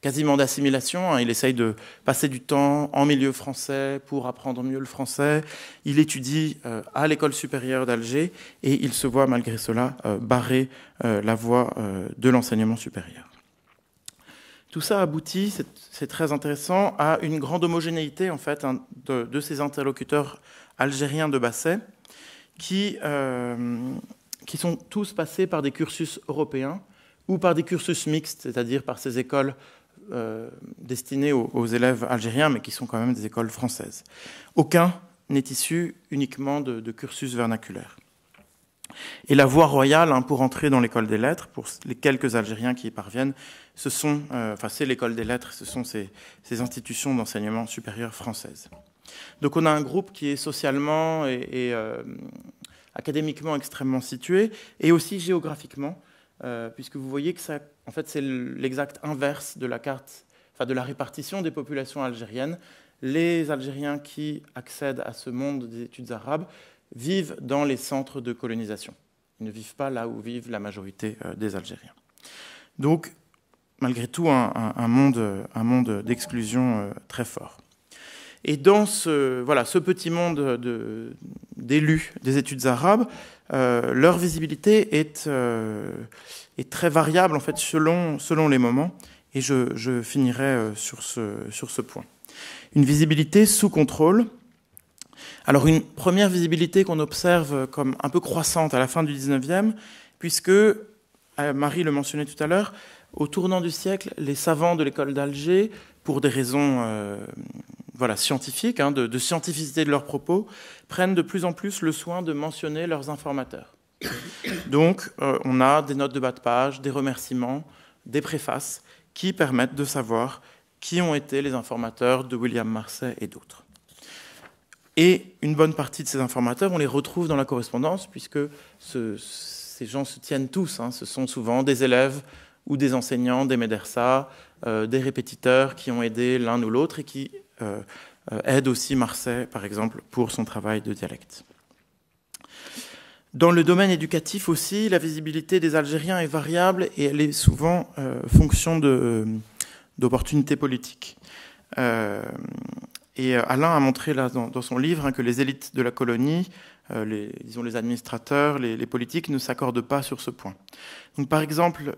quasiment d'assimilation. Hein. Il essaye de passer du temps en milieu français pour apprendre mieux le français. Il étudie à l'école supérieure d'Alger et il se voit malgré cela barrer la voie de l'enseignement supérieur. Tout ça aboutit, c'est très intéressant, à une grande homogénéité en fait hein, de, ces interlocuteurs algériens de Basset qui, euh, qui sont tous passés par des cursus européens ou par des cursus mixtes, c'est-à-dire par ces écoles euh, destinées aux, élèves algériens, mais qui sont quand même des écoles françaises. Aucun n'est issu uniquement de cursus vernaculaires. Et la voie royale hein, pour entrer dans l'école des lettres, pour les quelques Algériens qui y parviennent, euh, c'est l'école des lettres, ce sont ces, institutions d'enseignement supérieur françaises. Donc on a un groupe qui est socialement et, euh, académiquement extrêmement situé, et aussi géographiquement, euh, puisque vous voyez que ça, en fait, c'est l'exact inverse de la carte, enfin de la répartition des populations algériennes. Les Algériens qui accèdent à ce monde des études arabes vivent dans les centres de colonisation. Ils ne vivent pas là où vivent la majorité euh, des Algériens. Donc, malgré tout, un, monde, un monde d'exclusion euh, très fort. Et dans ce, voilà, ce petit monde d'élus des études arabes, leur visibilité est, très variable en fait selon, les moments. Et je, finirai sur ce point. Une visibilité sous contrôle. Alors une première visibilité qu'on observe comme un peu croissante à la fin du 19e, puisque, Marie le mentionnait tout à l'heure, au tournant du siècle, les savants de l'école d'Alger, pour des raisons euh, voilà, scientifiques, hein, de, scientificité de leurs propos, prennent de plus en plus le soin de mentionner leurs informateurs. Donc, euh, on a des notes de bas de page, des remerciements, des préfaces qui permettent de savoir qui ont été les informateurs de William Marsay et d'autres. Et une bonne partie de ces informateurs, on les retrouve dans la correspondance, puisque ces gens se tiennent tous. Hein. Ce sont souvent des élèves ou des enseignants, des médersa, euh, des répétiteurs qui ont aidé l'un ou l'autre et qui euh, euh, aident aussi Marseille, par exemple, pour son travail de dialecte. Dans le domaine éducatif aussi, la visibilité des Algériens est variable et elle est souvent fonction d'opportunités politiques. Et Alain a montré là, dans, son livre hein, que les élites de la colonie euh, les, disons, les administrateurs, les, politiques ne s'accordent pas sur ce point. Donc, par exemple,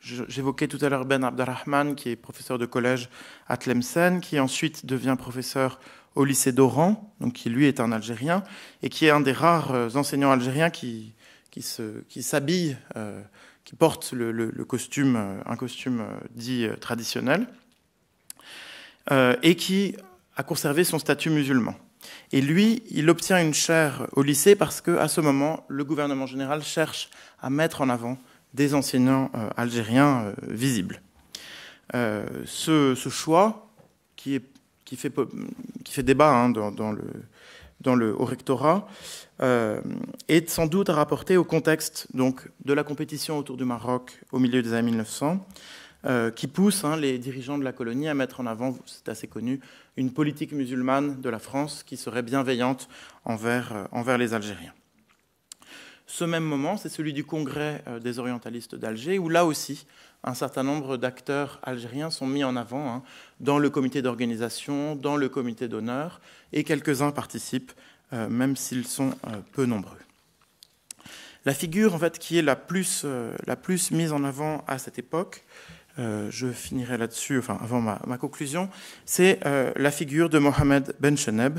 j'évoquais tout à l'heure Ben Abdelrahman, qui est professeur de collège à Tlemcen, qui ensuite devient professeur au lycée d'Oran, donc qui lui est un Algérien, et qui est un des rares euh, enseignants algériens qui, qui s'habille, euh, qui porte le, costume, un costume dit traditionnel, et qui a conservé son statut musulman. Et lui, il obtient une chaire au lycée parce qu'à ce moment, le gouvernement général cherche à mettre en avant des enseignants euh, algériens euh, visibles. Euh, ce, choix, qui, fait, débat hein, dans, le, haut rectorat, est sans doute à rapporter au contexte donc, de la compétition autour du Maroc au milieu des années 1900, qui pousse hein, les dirigeants de la colonie à mettre en avant, c'est assez connu, une politique musulmane de la France qui serait bienveillante envers, euh, les Algériens. Ce même moment, c'est celui du congrès euh, des orientalistes d'Alger, où là aussi, un certain nombre d'acteurs algériens sont mis en avant hein, dans le comité d'organisation, dans le comité d'honneur, et quelques-uns participent, euh, même s'ils sont peu nombreux. La figure qui est la plus mise en avant à cette époque, euh, je finirai là-dessus, enfin avant ma, conclusion, c'est euh, la figure de Mohamed Ben Cheneb,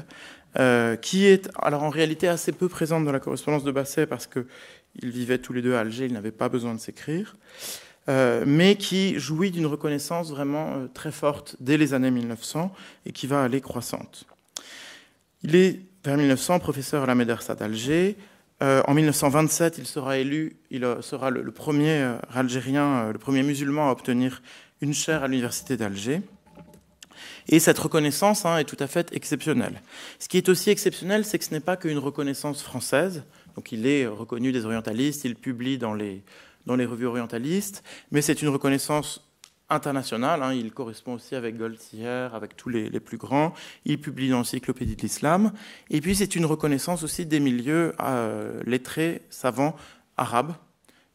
euh, qui est alors en réalité assez peu présente dans la correspondance de Basset parce qu'ils vivaient tous les deux à Alger, ils n'avaient pas besoin de s'écrire, mais qui jouit d'une reconnaissance vraiment très forte dès les années 1900 et qui va aller croissante. Il est vers 1900 professeur à la Médersa d'Alger, euh, en 1927, il sera élu, il euh, sera le, premier euh, Algérien, le premier musulman à obtenir une chaire à l'université d'Alger. Et cette reconnaissance hein, est tout à fait exceptionnelle. Ce qui est aussi exceptionnel, c'est que ce n'est pas qu'une reconnaissance française. Donc il est reconnu des orientalistes, il publie dans les, dans les revues orientalistes, mais c'est une reconnaissance international. Hein. il correspond aussi avec Goldziher, avec tous les, plus grands. Il publie dans l'Encyclopédie de l'Islam. Et puis c'est une reconnaissance aussi des milieux euh, lettrés, savants, arabes.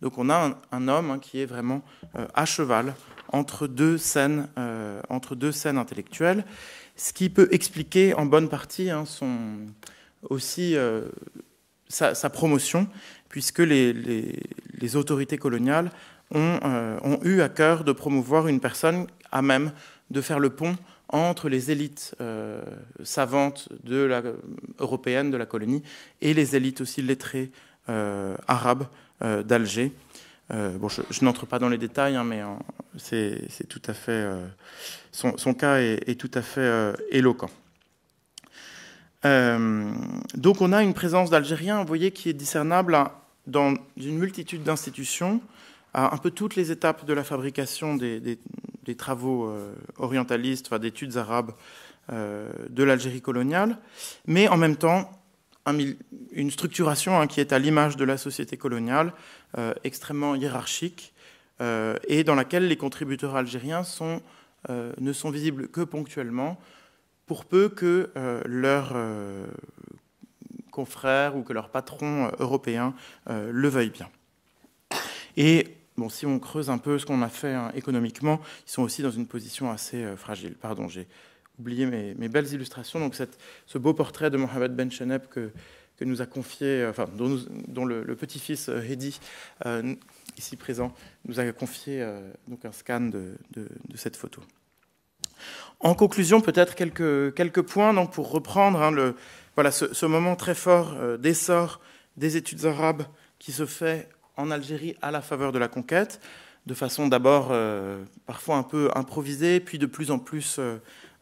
Donc on a un, homme hein, qui est vraiment euh, à cheval entre deux scènes, euh, entre deux scènes intellectuelles, ce qui peut expliquer en bonne partie hein, son, aussi sa, promotion, puisque les autorités coloniales euh, ont, eu à cœur de promouvoir une personne à même de faire le pont entre les élites euh, savantes de la, européennes de la colonie et les élites aussi lettrées euh, arabes d'Alger. bon, je, n'entre pas dans les détails, hein, mais c'est tout à fait son, cas est, tout à fait éloquent. donc on a une présence d'Algériens, voyez, qui est discernable dans une multitude d'institutions un peu toutes les étapes de la fabrication des, travaux euh, orientalistes, enfin, d'études arabes euh, de l'Algérie coloniale, mais en même temps une structuration hein, qui est à l'image de la société coloniale, euh, extrêmement hiérarchique, et dans laquelle les contributeurs algériens ne sont visibles que ponctuellement, pour peu que leurs confrères ou que leurs patrons européens le veuillent bien. Et bon, si on creuse un peu ce qu'on a fait hein, économiquement, ils sont aussi dans une position assez euh, fragile. Pardon, j'ai oublié mes, belles illustrations. Donc, ce beau portrait de Mohamed Ben Cheneb que, que nous a confié, enfin, dont, le, petit-fils Hedi, ici présent, nous a confié donc un scan de, cette photo. En conclusion, peut-être quelques, points donc, pour reprendre hein, le, voilà, ce, moment très fort d'essor des études arabes qui se fait en Algérie à la faveur de la conquête, de façon d'abord parfois un peu improvisée, puis de plus en plus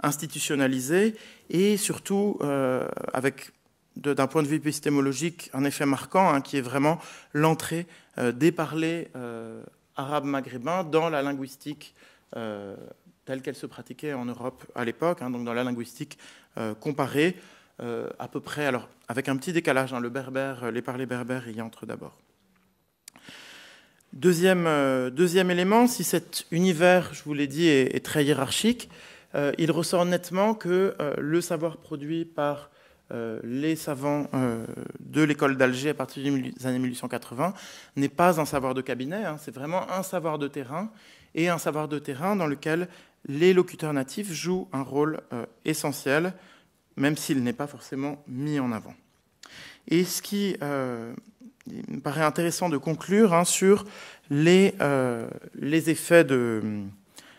institutionnalisée, et surtout euh, avec, d'un point de vue épistémologique, un effet marquant hein, qui est vraiment l'entrée euh, des parlers euh, arabes maghrébins dans la linguistique telle qu'elle se pratiquait en Europe à l'époque, hein, donc dans la linguistique comparée, à peu près, alors avec un petit décalage, hein, le berbère, les parlers berbères y entrent d'abord. Deuxième, deuxième élément, si cet univers, je vous l'ai dit, est très hiérarchique, euh, il ressort nettement que euh, le savoir produit par euh, les savants de l'école d'Alger à partir des années 1880 n'est pas un savoir de cabinet, hein. c'est vraiment un savoir de terrain, et un savoir de terrain dans lequel les locuteurs natifs jouent un rôle essentiel, même s'il n'est pas forcément mis en avant. Et ce qui me paraît intéressant de conclure hein, sur les, les effets de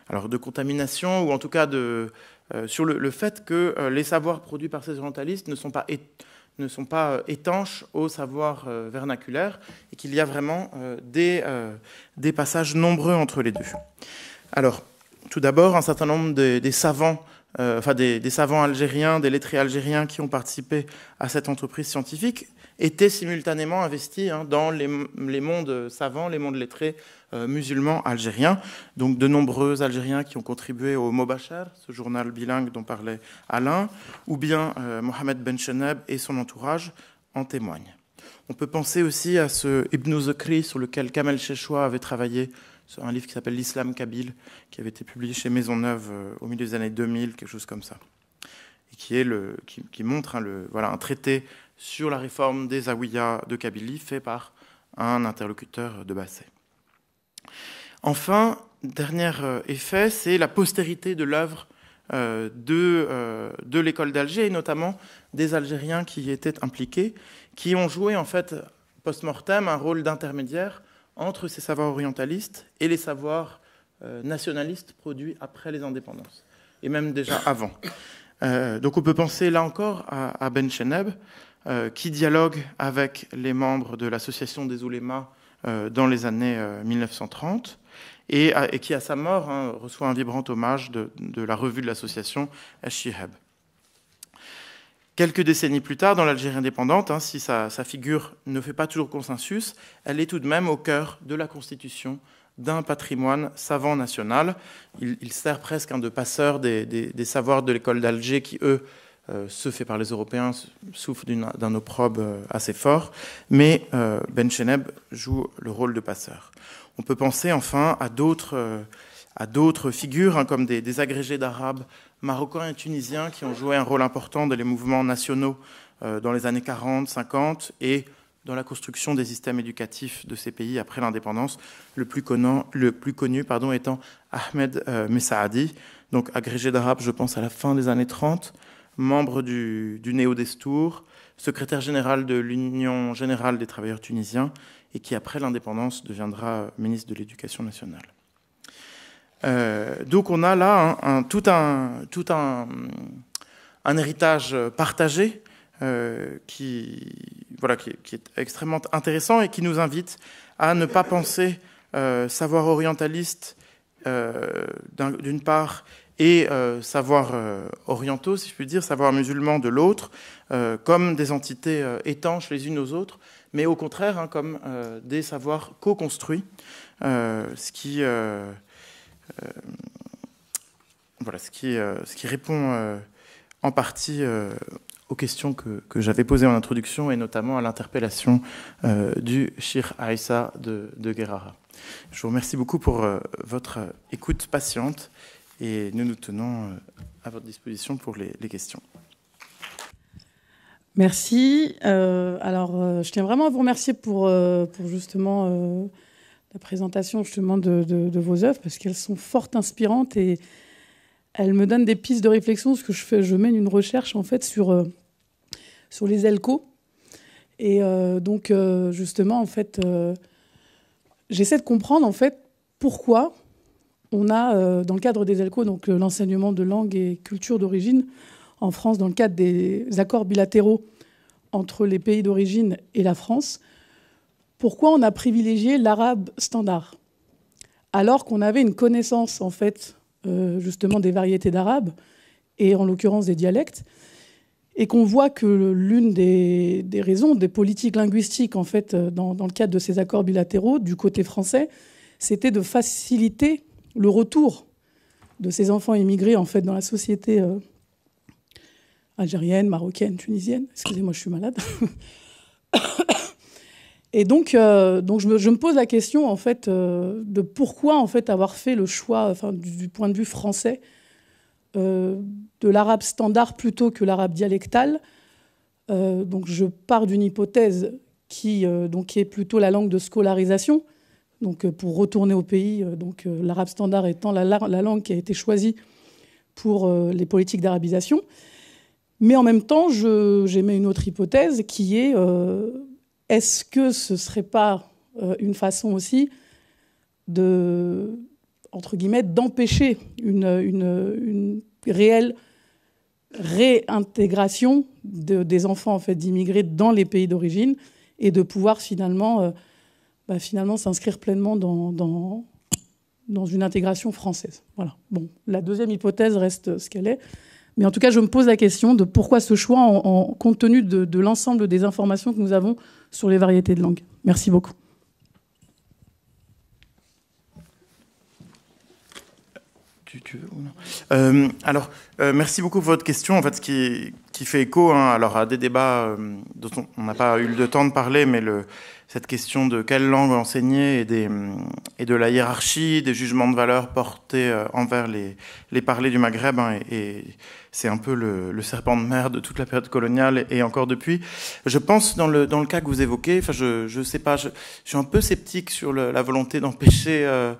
alors de contamination ou en tout cas de, euh, sur le, fait que euh, les savoirs produits par ces orientalistes ne sont pas, ne sont pas euh, étanches aux savoirs vernaculaires et qu'il y a vraiment des passages nombreux entre les deux. Alors, tout d'abord, un certain nombre des savants enfin des, des, savants algériens, des lettrés algériens qui ont participé à cette entreprise scientifique étaient simultanément investis hein, dans les, mondes savants, les mondes lettrés euh, musulmans algériens. Donc de nombreux Algériens qui ont contribué au Mobachar, ce journal bilingue dont parlait Alain, ou bien euh, Mohamed Ben Cheneb et son entourage en témoignent. On peut penser aussi à ce Ibn Zakri sur lequel Kamel Chechoua avait travaillé, sur un livre qui s'appelle L'Islam Kabyle, qui avait été publié chez Maisonneuve euh, au milieu des années 2000, quelque chose comme ça. Et qui, est le, qui, montre hein, le, voilà, un traité sur la réforme des Awiyas de Kabylie fait par un interlocuteur de Basset. Enfin, dernier euh, effet, c'est la postérité de l'œuvre euh, de, de l'école d'Alger, et notamment des Algériens qui y étaient impliqués, qui ont joué en fait post-mortem un rôle d'intermédiaire entre ces savoirs orientalistes et les savoirs nationalistes produits après les indépendances, et même déjà avant. donc on peut penser là encore à, Ben Cheneb, euh, qui dialogue avec les membres de l'association des oulémas euh, dans les années 1930 euh, et, qui, à sa mort, hein, reçoit un vibrant hommage de, la revue de l'association Ashihab. Quelques décennies plus tard, dans l'Algérie indépendante, hein, si sa, figure ne fait pas toujours consensus, elle est tout de même au cœur de la constitution d'un patrimoine savant national. Il, sert presque un de passeur des, des savoirs de l'école d'Alger qui, eux, euh, ce fait par les Européens souffre d'un opprobre euh, assez fort, mais euh, Ben Cheneb joue le rôle de passeur. On peut penser enfin à d'autres d'autres figures, hein, comme des, agrégés d'arabes marocains et tunisiens qui ont joué un rôle important dans les mouvements nationaux dans les années 40, 50 et dans la construction des systèmes éducatifs de ces pays après l'indépendance, le plus connu, étant Ahmed Messaadi, donc agrégé d'arabe, je pense, à la fin des années 30, membre du, du Néo-Destour, secrétaire général de l'Union générale des travailleurs tunisiens, et qui, après l'indépendance, deviendra ministre de l'Éducation nationale. Euh, donc on a là un, tout, un, héritage partagé euh, qui, est extrêmement intéressant et qui nous invite à ne pas penser euh, savoir orientaliste d'une part et savoir orientaux, si je puis dire, savoir musulmans de l'autre, comme des entités étanches les unes aux autres, mais au contraire hein, comme des savoirs co-construits, ce qui voilà, ce qui, ce qui répond en partie aux questions que, que j'avais posées en introduction et notamment à l'interpellation du Shir Aïssa de, de Guerrara. Je vous remercie beaucoup pour votre écoute patiente et nous nous tenons euh, à votre disposition pour les, questions. Merci. Euh, alors, euh, je tiens vraiment à vous remercier pour, pour justement la présentation justement de, de, vos œuvres parce qu'elles sont fort inspirantes et elles me donnent des pistes de réflexion parce que je, fais, je mène une recherche en fait sur, sur les ELCO Et donc, justement, en fait, j'essaie de comprendre, en fait, pourquoi on a, dans le cadre des ELCO, donc l'enseignement de langue et culture d'origine, en France, dans le cadre des accords bilatéraux entre les pays d'origine et la France, pourquoi on a privilégié l'arabe standard alors qu'on avait une connaissance en fait euh, justement des variétés d'arabe et en l'occurrence des dialectes et qu'on voit que l'une des, raisons des politiques linguistiques en fait euh, dans, le cadre de ces accords bilatéraux du côté français c'était de faciliter le retour de ces enfants immigrés en fait dans la société euh, algérienne, marocaine, tunisienne. Excusez-moi, je suis malade. Et donc, euh, donc je, me, pose la question en fait euh, de pourquoi en fait avoir fait le choix, enfin, du, point de vue français, euh, de l'arabe standard plutôt que l'arabe dialectal. donc, je pars d'une hypothèse qui, donc, est plutôt la langue de scolarisation. Donc, pour retourner au pays, donc l'arabe standard étant la, la, langue qui a été choisie pour les politiques d'arabisation. Mais en même temps, j'émets une autre hypothèse qui est est-ce que ce ne serait pas euh, une façon aussi de, entre guillemets, d'empêcher une, réelle réintégration des enfants en fait, d'immigrés dans les pays d'origine et de pouvoir finalement, euh, bah, finalement s'inscrire pleinement dans, dans, dans, une intégration française? Voilà. Bon, la deuxième hypothèse reste ce qu'elle est. Mais en tout cas, je me pose la question de pourquoi ce choix compte tenu de, l'ensemble des informations que nous avons sur les variétés de langue. Merci beaucoup. Euh, alors, euh, merci beaucoup pour votre question. En fait, ce qui, fait écho hein, à des débats euh, dont on n'a pas eu le temps de parler, mais le, cette question de quelle langue enseigner et, des, et de la hiérarchie, des jugements de valeur portés euh, envers les, les parlers du Maghreb. Hein, et, c'est un peu le, le, serpent de mer de toute la période coloniale et encore depuis. Je pense dans le, dans le cas que vous évoquez, enfin je je sais pas, je, je suis un peu sceptique sur le, la volonté d'empêcher euh,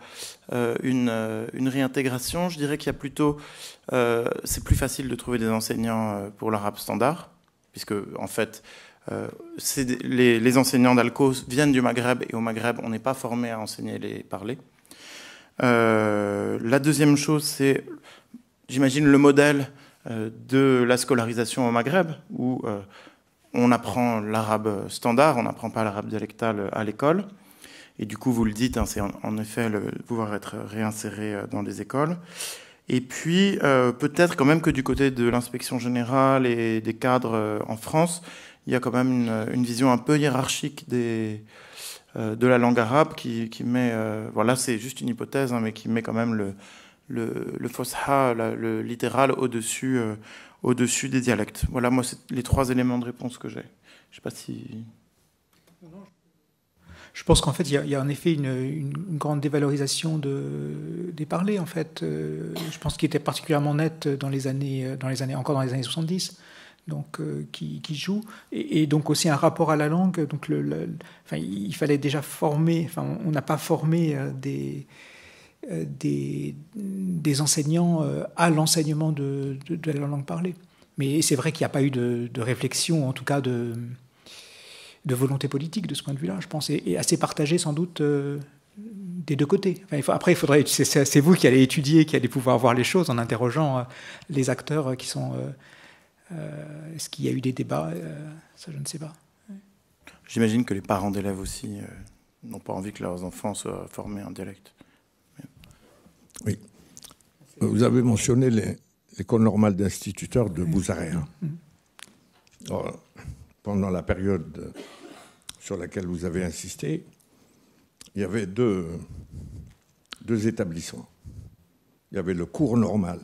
euh une, une réintégration. Je dirais qu'il y a plutôt, euh, c'est plus facile de trouver des enseignants pour l'arabe standard, puisque en fait les, les, enseignants d'Alcos viennent du Maghreb et au Maghreb, on n'est pas formé à enseigner les parler. Euh, la deuxième chose, c'est, j'imagine, le modèle euh, de la scolarisation au Maghreb, où euh, on apprend l'arabe standard, on n'apprend pas l'arabe dialectal à l'école. Et du coup, vous le dites, hein, c'est en, effet le pouvoir être réinséré dans les écoles. Et puis, euh, peut-être quand même que du côté de l'inspection générale et des cadres en France, il y a quand même une, vision un peu hiérarchique euh, de la langue arabe qui, met, euh, voilà, c'est juste une hypothèse, hein, mais qui met quand même le, le, le le littéral, au-dessus euh, au-dessus des dialectes. Voilà, moi, c'est les trois éléments de réponse que j'ai. Je sais pas si. Je pense qu'en fait, il y, a, en effet une, grande dévalorisation de, des parlers, en fait. je pense qu'il était particulièrement net dans les années, dans les années, encore dans les années 70 donc, euh, qui, joue, et, donc aussi un rapport à la langue. Donc il fallait déjà former, enfin, on n'a pas formé euh, des, euh, des, enseignants à l'enseignement de, la langue parlée. Mais c'est vrai qu'il n'y a pas eu de, réflexion, en tout cas de, volonté politique de ce point de vue-là, je pense, et, assez partagée sans doute des deux côtés. Enfin, après, il faudrait, c'est vous qui allez étudier, qui allez pouvoir voir les choses en interrogeant les acteurs qui sont euh, est-ce qu'il y a eu des débats euh, Ça, je ne sais pas. J'imagine que les parents d'élèves aussi euh, n'ont pas envie que leurs enfants soient formés en dialecte. Oui. Vous avez mentionné l'école normale d'instituteurs de Bouzaré. Hein. Mm-hmm. pendant la période sur laquelle vous avez insisté, il y avait deux, deux établissements. Il y avait le cours normal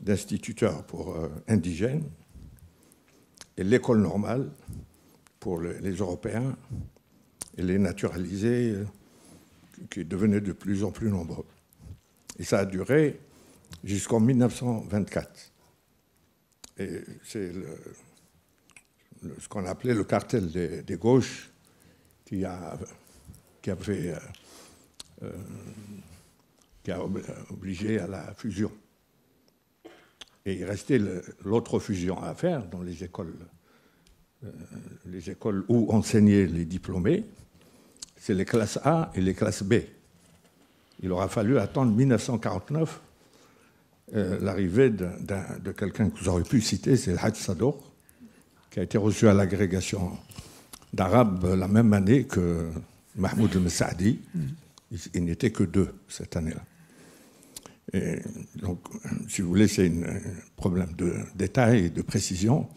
d'instituteurs pour euh, indigènes et l'école normale pour les, Européens et les naturalisés euh, qui devenaient de plus en plus nombreux. Et ça a duré jusqu'en 1924. Et c'est ce qu'on appelait le cartel des, gauches qui a, qui fait, euh, qui a obligé à la fusion. Et il restait l'autre fusion à faire dans les écoles les écoles où enseignaient les diplômés, c'est les classes A et les classes B. Il aura fallu attendre 1949 l'arrivée de quelqu'un que vous aurez pu citer, c'est le Hajj Sadour, qui a été reçu à l'agrégation d'arabe la même année que Mahmoud el-Messaadi. Il, n'était que deux cette année-là. Et donc, si vous voulez, c'est un problème de détail et de précision.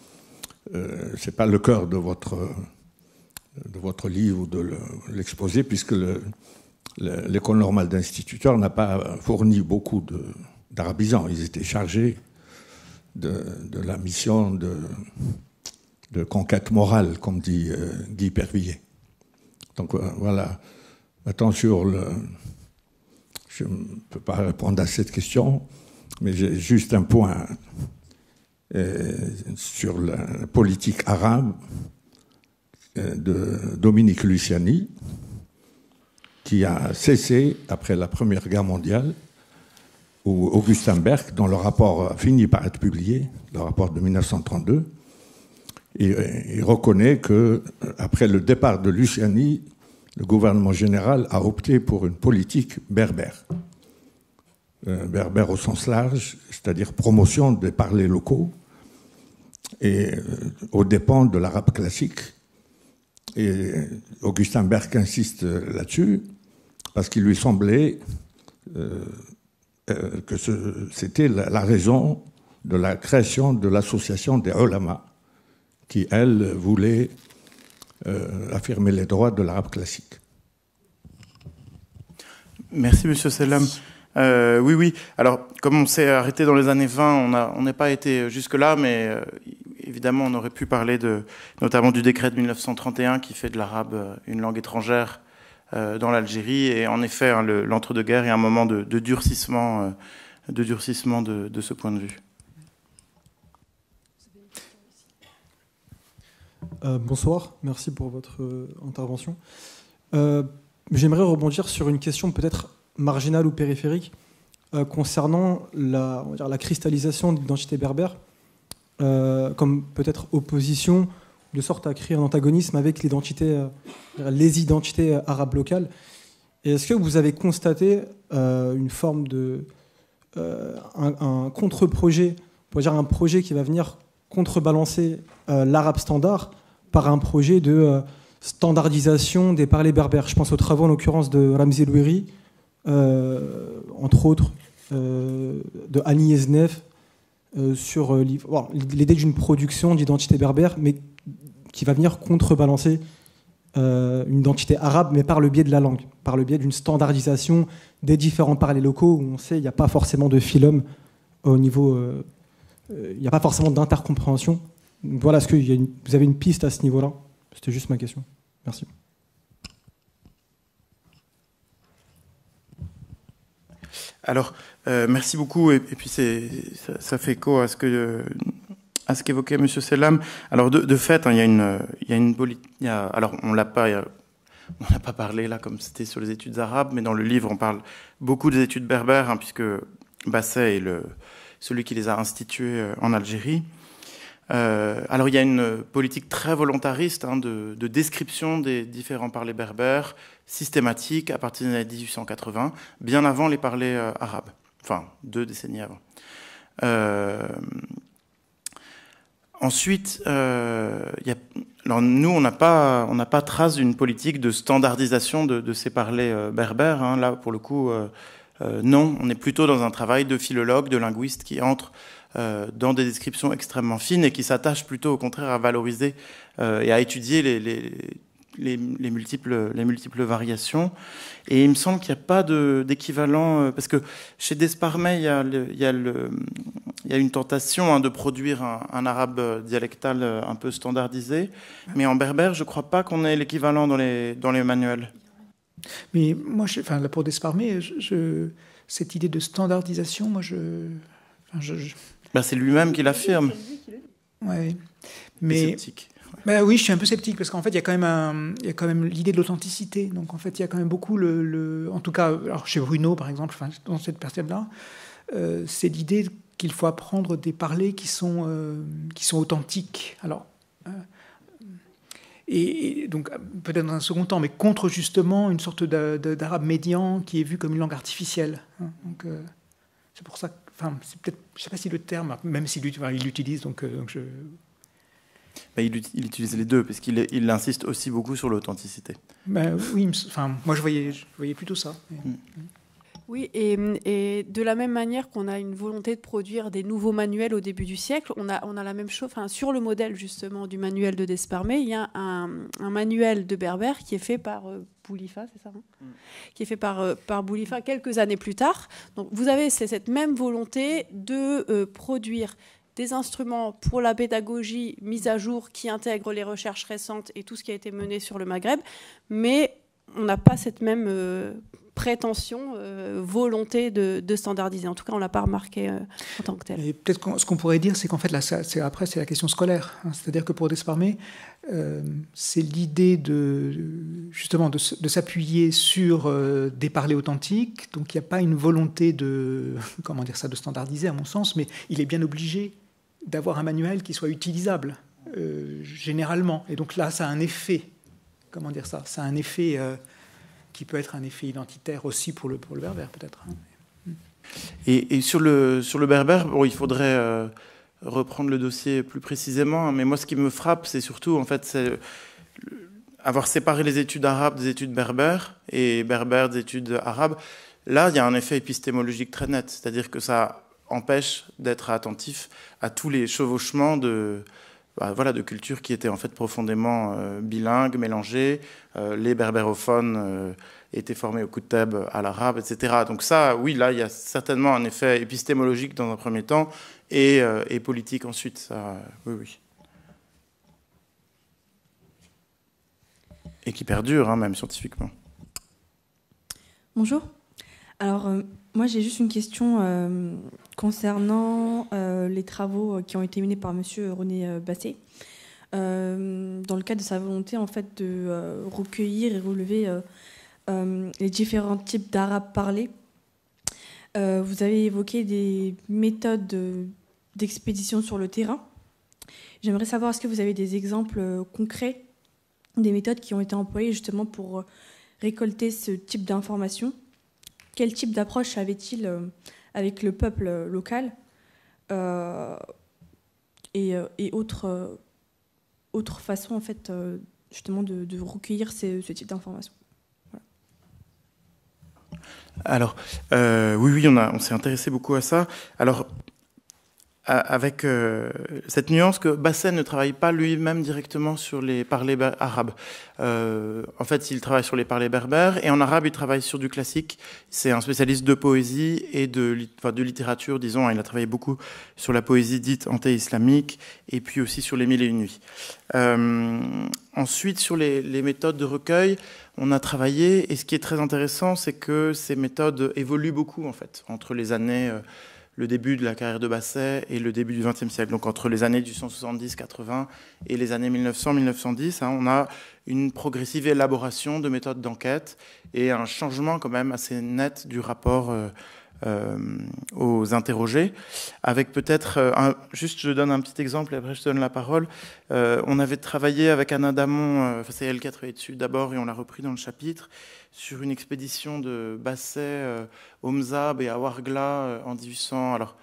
Euh, ce n'est pas le cœur de votre, de votre livre ou de l'exposé, puisque l'école normale d'instituteurs n'a pas fourni beaucoup d'arabisants. Ils étaient chargés de, la mission de, conquête morale, comme dit euh, Guy Pervillier. Donc euh, voilà. Maintenant, sur le. Je ne peux pas répondre à cette question, mais j'ai juste un point euh, sur la politique arabe de Dominique Luciani, qui a cessé après la Première Guerre mondiale, où Augustin Berg, dont le rapport a fini par être publié, le rapport de 1932, il, reconnaît que après le départ de Luciani, le gouvernement général a opté pour une politique berbère. Euh, berbère au sens large, c'est-à-dire promotion des parlers locaux et euh, aux dépens de l'arabe classique. Et Augustin Berg insiste là-dessus parce qu'il lui semblait euh, que c'était la, raison de la création de l'association des ulama, qui, elle, voulait euh, affirmer les droits de l'arabe classique. Merci, Monsieur Selam. Euh, oui, oui. Alors, comme on s'est arrêté dans les années 20, on n'est pas été jusque-là, mais euh, évidemment, on aurait pu parler de, notamment du décret de 1931 qui fait de l'arabe une langue étrangère dans l'Algérie. Et en effet, hein, l'entre-deux-guerres est un moment de, durcissement, de, durcissement de ce point de vue. Euh, bonsoir, merci pour votre euh, intervention. Euh, j'aimerais rebondir sur une question peut-être marginale ou périphérique concernant la, la, cristallisation de l'identité berbère comme peut-être opposition, de sorte à créer un antagonisme avec l'identité, les identités arabes locales. Est-ce que vous avez constaté une forme de un, un contre-projet, pour dire un projet qui va venir contrebalancer l'arabe standard par un projet de euh, standardisation des parlers berbères. Je pense aux travaux en l'occurrence de Ramzi Louiri, euh, entre autres euh, de Annie Eznef, sur l'idée d'une production d'identité berbère, mais qui va venir contrebalancer une identité arabe, mais par le biais de la langue, par le biais d'une standardisation des différents parlers locaux, où on sait qu'il n'y a pas forcément de philum au niveau... il n'y a pas forcément d'intercompréhension voilà, est-ce que vous avez une piste à ce niveau-là? C'était juste ma question. Merci. Alors, euh, merci beaucoup. Et, puis, ça, fait écho à ce que à ce qu'évoquait M. Selam. Alors, de, fait, hein, il y a une, il y a une alors, on l'a pas, n'a pas parlé là comme c'était sur les études arabes, mais dans le livre, on parle beaucoup des études berbères, hein, puisque Basset est le, celui qui les a instituées euh, en Algérie. Euh, alors il y a une politique très volontariste hein, de, description des différents parlers berbères, systématique à partir des années 1880, bien avant les parlers euh, arabes, enfin deux décennies avant. Euh, ensuite, nous, on n'a pas, trace d'une politique de standardisation de, ces parlers berbères. Hein. Là, pour le coup, non, on est plutôt dans un travail de philologue, de linguiste qui entre euh, dans des descriptions extrêmement fines et qui s'attachent plutôt au contraire à valoriser euh, et à étudier les, les, les, les, multiples, les multiples variations. Et il me semble qu'il n'y a pas d'équivalent, euh, parce que chez Desparmet, il y a, une tentation hein, de produire un, arabe dialectal un peu standardisé, mais en berbère, je ne crois pas qu'on ait l'équivalent dans les, dans les manuels. Mais moi, pour Desparmet, cette idée de standardisation, moi, je, bah, c'est lui-même qui l'affirme. Ouais. Mais bah oui, je suis un peu sceptique parce qu'en fait, il y a quand même, il y a quand même l'idée de l'authenticité. Donc en fait, il y a quand même beaucoup le, en tout cas, alors chez Bruno par exemple, enfin, dans cette personne-là, euh, c'est l'idée qu'il faut apprendre des parlers qui sont, euh, qui sont authentiques. Alors, euh, et, donc peut-être dans un second temps, mais contre justement une sorte d'arabe médian qui est vu comme une langue artificielle. Hein. Donc c'est pour ça, enfin, c'est peut-être, je sais pas si le terme, même s'il il l'utilise, donc, donc je, il, utilise les deux, parce qu'il il insiste aussi beaucoup sur l'authenticité. Bah, oui, enfin, moi je voyais, je voyais plutôt ça. Mm. Oui, et, de la même manière qu'on a une volonté de produire des nouveaux manuels au début du siècle, on a, on a la même chose, enfin, sur le modèle justement du manuel de Desparmé, il y a un, manuel de Berbère qui est fait par euh, Boulifa, c'est ça hein? Mm. Qui est fait par, euh, par Boulifa quelques années plus tard. Donc vous avez cette même volonté de euh, produire des instruments pour la pédagogie mise à jour qui intègrent les recherches récentes et tout ce qui a été mené sur le Maghreb, mais on n'a pas cette même prétention, euh, volonté de, standardiser. En tout cas, on l'a pas remarqué euh, en tant que tel. Et peut-être ce qu'on pourrait dire, c'est qu'en fait, là, après, c'est la question scolaire. Hein. C'est-à-dire que pour Desparmé, c'est l'idée de justement de, s'appuyer sur des parlers authentiques. Donc, il n'y a pas une volonté de *laughs* comment dire ça, de standardiser, à mon sens, mais il est bien obligé d'avoir un manuel qui soit utilisable euh, généralement. Et donc là, ça a un effet, comment dire ça Ça a un effet euh, qui peut être un effet identitaire aussi pour le, pour le berbère, peut-être. Hein. Et, sur, le, sur le berbère, bon, il faudrait euh, reprendre le dossier plus précisément, hein, mais moi, ce qui me frappe, c'est surtout, en fait, avoir séparé les études arabes des études berbères et berbères des études arabes. Là, il y a un effet épistémologique très net, c'est-à-dire que ça empêche d'être attentif à tous les chevauchements de, bah, voilà, de cultures qui étaient en fait profondément euh, bilingues, mélangées. Euh, les berbérophones euh, étaient formés au Kouteb, à l'arabe, etc. Donc ça, oui, là, il y a certainement un effet épistémologique dans un premier temps et, politique ensuite. Oui, oui. Et qui perdure, hein, même scientifiquement. Bonjour. Alors, moi, j'ai juste une question concernant euh, les travaux euh, qui ont été menés par Monsieur René Basset, dans le cadre de sa volonté en fait de recueillir et relever les différents types d'arabes parlés. vous avez évoqué des méthodes d'expédition sur le terrain. J'aimerais savoir est-ce que vous avez des exemples concrets des méthodes qui ont été employées justement pour récolter ce type d'informations? Quel type d'approche avait-il euh, avec le peuple euh, local euh, et, autres, autre façons en fait justement de, recueillir ce type d'informations. Alors, oui, oui, on, on s'est intéressé beaucoup à ça. Alors, avec euh, cette nuance que Basset ne travaille pas lui-même directement sur les parlers arabes. Euh, en fait, il travaille sur les parlers berbères et en arabe, il travaille sur du classique. C'est un spécialiste de poésie et de, littérature, disons. Il a travaillé beaucoup sur la poésie dite anté-islamique et puis aussi sur les mille et une nuits. Euh, ensuite, sur les, les, méthodes de recueil, on a travaillé et ce qui est très intéressant, c'est que ces méthodes évoluent beaucoup en fait entre les années le début de la carrière de Basset et le début du XXe siècle. Donc entre les années 1870-80 et les années 1900-1910, hein, on a une progressive élaboration de méthodes d'enquête et un changement quand même assez net du rapport euh, aux interrogés. Avec peut-être, euh, juste je donne un petit exemple et après je donne la parole. on avait travaillé avec Anna Damon, enfin c'est elle qui a travaillé dessus d'abord et on l'a repris dans le chapitre sur une expédition de Basset, euh, Omzab et à Wargla euh, en 1800. Alors,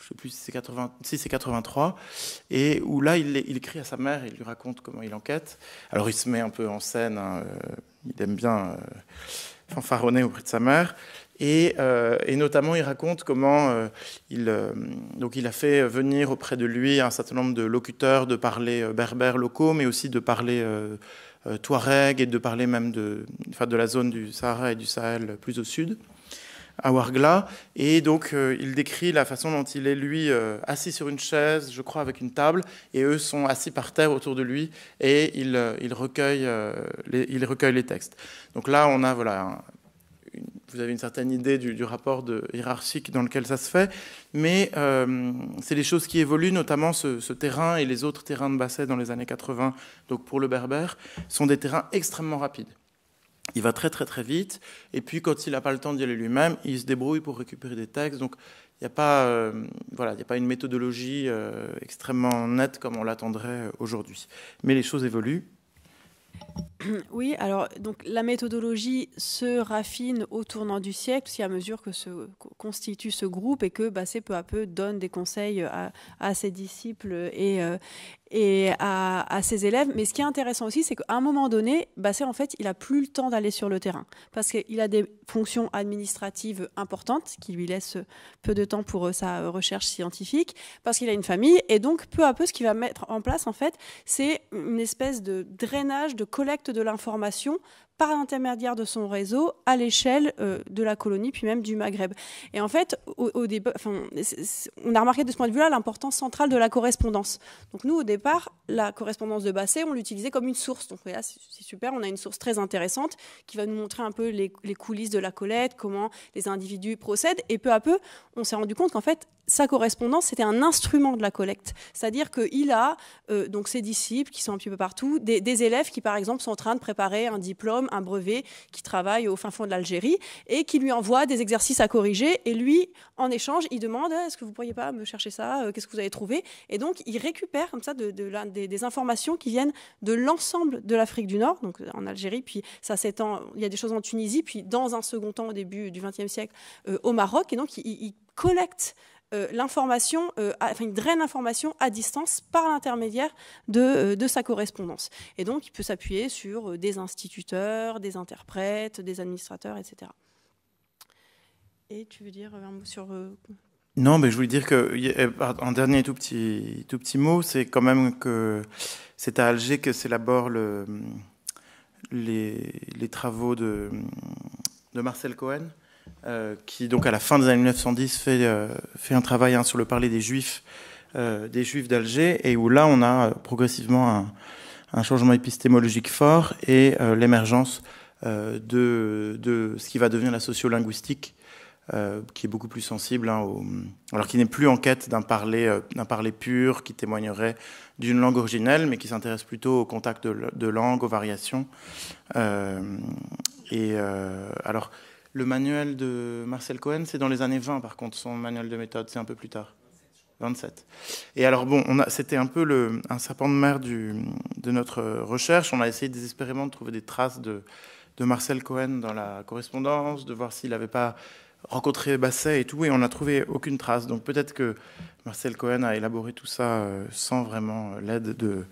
je sais plus si c'est 80, si c'est 83, et où là il, il, écrit à sa mère, il lui raconte comment il enquête. Alors il se met un peu en scène, hein, euh, il aime bien fanfaronner auprès de sa mère, et, et notamment il raconte comment il, donc il a fait venir auprès de lui un certain nombre de locuteurs de parler berbères locaux, mais aussi de parler euh, Touareg et de parler même de, enfin, de la zone du Sahara et du Sahel plus au sud, à Ouargla. Et donc, euh, il décrit la façon dont il est, lui, euh, assis sur une chaise, je crois, avec une table, et eux sont assis par terre autour de lui, et il, il, recueille, les, il recueille les textes. Donc là, on a voilà, vous avez une certaine idée du, rapport de, hiérarchique dans lequel ça se fait, mais euh, c'est les choses qui évoluent, notamment ce, terrain et les autres terrains de basset dans les années 80, donc pour le berbère, sont des terrains extrêmement rapides. Il va très très très vite, et puis quand il n'a pas le temps d'y aller lui-même, il se débrouille pour récupérer des textes. Donc il n'y a pas, euh, voilà, il a pas une méthodologie euh, extrêmement nette comme on l'attendrait aujourd'hui. Mais les choses évoluent. *clears throat* Oui, alors donc la méthodologie se raffine au tournant du siècle, si à mesure que se constitue ce groupe et que Basset peu à peu donne des conseils à, à ses disciples et, euh, et à, ses élèves. Mais ce qui est intéressant aussi, c'est qu'à un moment donné, Basset, en fait, il a plus le temps d'aller sur le terrain parce qu'il a des fonctions administratives importantes qui lui laissent peu de temps pour euh, sa recherche scientifique, parce qu'il a une famille et donc peu à peu, ce qu'il va mettre en place, en fait, c'est une espèce de drainage, de collecte de l'information par l'intermédiaire de son réseau à l'échelle euh, de la colonie, puis même du Maghreb. Et en fait, au, on a remarqué de ce point de vue-là l'importance centrale de la correspondance. Donc nous, au départ, la correspondance de Basset, on l'utilisait comme une source. Donc là, c'est super, on a une source très intéressante qui va nous montrer un peu les, les coulisses de la collecte, comment les individus procèdent. Et peu à peu, on s'est rendu compte qu'en fait, sa correspondance, c'était un instrument de la collecte. C'est-à-dire qu'il a euh, donc ses disciples qui sont un petit peu partout, des, élèves qui, par exemple, sont en train de préparer un diplôme, un brevet, qui travaillent au fin fond de l'Algérie et qui lui envoient des exercices à corriger. Et lui, en échange, il demande est-ce que vous pourriez pas me chercher ça euh, Qu'est-ce que vous avez trouvé? Et donc, il récupère comme ça de, des, informations qui viennent de l'ensemble de l'Afrique du Nord, donc en Algérie, puis ça s'étend. Il y a des choses en Tunisie, puis dans un second temps, au début du XXe siècle, euh, au Maroc. Et donc, il, il collecte euh, l'information, euh, enfin, il draine l'information à distance par l'intermédiaire de, euh, de, sa correspondance. Et donc, il peut s'appuyer sur des instituteurs, des interprètes, des administrateurs, etc. Et tu veux dire un mot sur non, mais je voulais dire que un dernier tout petit tout petit mot, c'est quand même que c'est à Alger que s'élaborent le, les, les travaux de, de Marcel Cohen, euh, qui donc à la fin des années 1910 fait, euh, fait un travail hein, sur le parler des juifs, euh, des juifs d'Alger, et où là on a progressivement un, changement épistémologique fort et l'émergence de, ce qui va devenir la sociolinguistique, qui est beaucoup plus sensible, hein, alors qui n'est plus en quête d'un parler, d'un parler pur, qui témoignerait d'une langue originelle, mais qui s'intéresse plutôt au contact de, de langues, aux variations. et alors le manuel de Marcel Cohen, c'est dans les années 20, par contre, son manuel de méthode, c'est un peu plus tard. 27. Et alors, bon, c'était un peu le, un serpent de mer de notre recherche. On a essayé désespérément de trouver des traces de, Marcel Cohen dans la correspondance, de voir s'il n'avait pas rencontré Basset et tout, et on n'a trouvé aucune trace. Donc peut-être que Marcel Cohen a élaboré tout ça euh, sans vraiment l'aide de,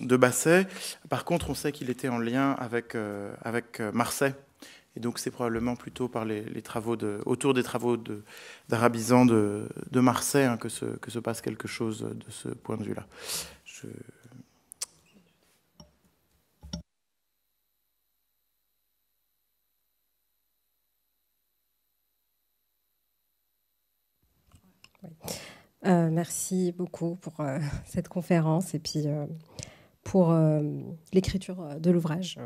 Basset. Par contre, on sait qu'il était en lien avec, avec euh, Marseille et donc c'est probablement plutôt par les, travaux de, autour des travaux d'arabisants de, Marseille hein, que, se, que se passe quelque chose de ce point de vue-là. Euh, merci beaucoup pour euh, cette conférence et puis euh, pour l'écriture de l'ouvrage.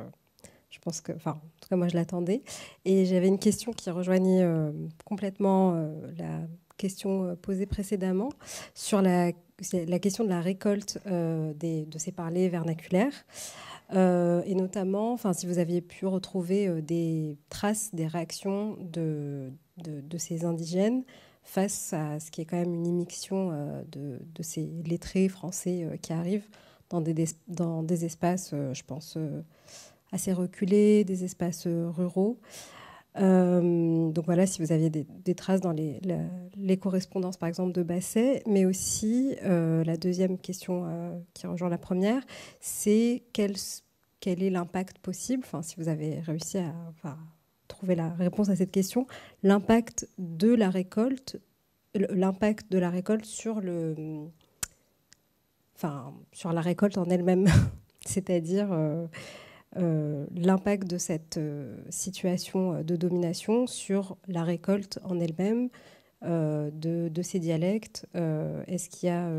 Je pense que, enfin, en tout cas, moi, je l'attendais. Et j'avais une question qui rejoignait euh, complètement euh, la question euh, posée précédemment sur la, question de la récolte des, de ces parlers vernaculaires. et notamment, si vous aviez pu retrouver des traces, des réactions de, de, de, ces indigènes face à ce qui est quand même une immixtion de, de, ces lettrés français qui arrivent dans des, dans des espaces, je pense assez reculés, des espaces euh, ruraux. Euh, donc voilà, si vous aviez des, traces dans les, correspondances, par exemple, de Basset, mais aussi euh, la deuxième question qui rejoint la première, c'est quel, est l'impact possible, si vous avez réussi à trouver la réponse à cette question, l'impact de la récolte, l'impact de la récolte sur le, sur la récolte en elle-même, *laughs* c'est-à-dire l'impact de cette euh, situation euh, de domination sur la récolte en elle-même de, ces dialectes Est-ce qu'il y a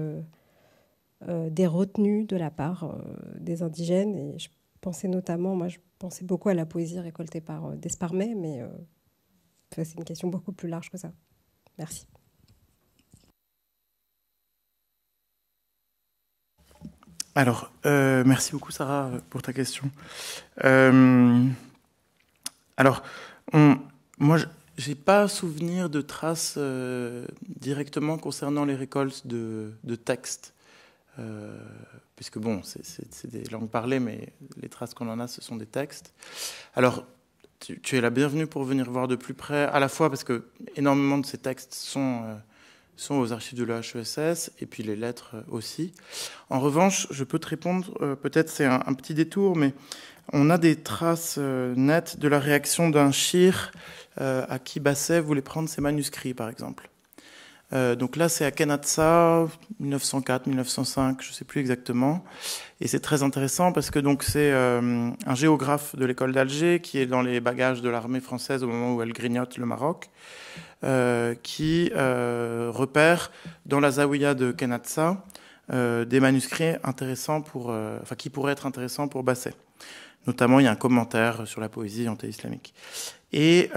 des retenues de la part des indigènes? Et je pensais notamment, moi je pensais beaucoup à la poésie récoltée par Desparmet, mais c'est une question beaucoup plus large que ça. Merci. Alors, euh, merci beaucoup Sarah pour ta question. Euh, alors, moi, j'ai pas souvenir de traces euh, directement concernant les récoltes de, textes puisque bon, c'est des langues parlées, mais les traces qu'on en a, ce sont des textes. Alors, tu, es la bienvenue pour venir voir de plus près, à la fois parce que énormément de ces textes sont, sont aux archives de l'EHESS, et puis les lettres euh, aussi. En revanche, je peux te répondre, euh, peut-être c'est un, petit détour, mais on a des traces nettes de la réaction d'un shir à qui Basset voulait prendre ses manuscrits, par exemple. Euh, donc là, c'est à Kenatsa, 1904, 1905, je ne sais plus exactement. Et c'est très intéressant parce que donc c'est euh, un géographe de l'école d'Alger qui est dans les bagages de l'armée française au moment où elle grignote le Maroc, euh, qui repère dans la zawiya de Kenatsa des manuscrits intéressants pour, enfin qui pourraient être intéressants pour Basset. Notamment, il y a un commentaire sur la poésie anté-islamique. Et,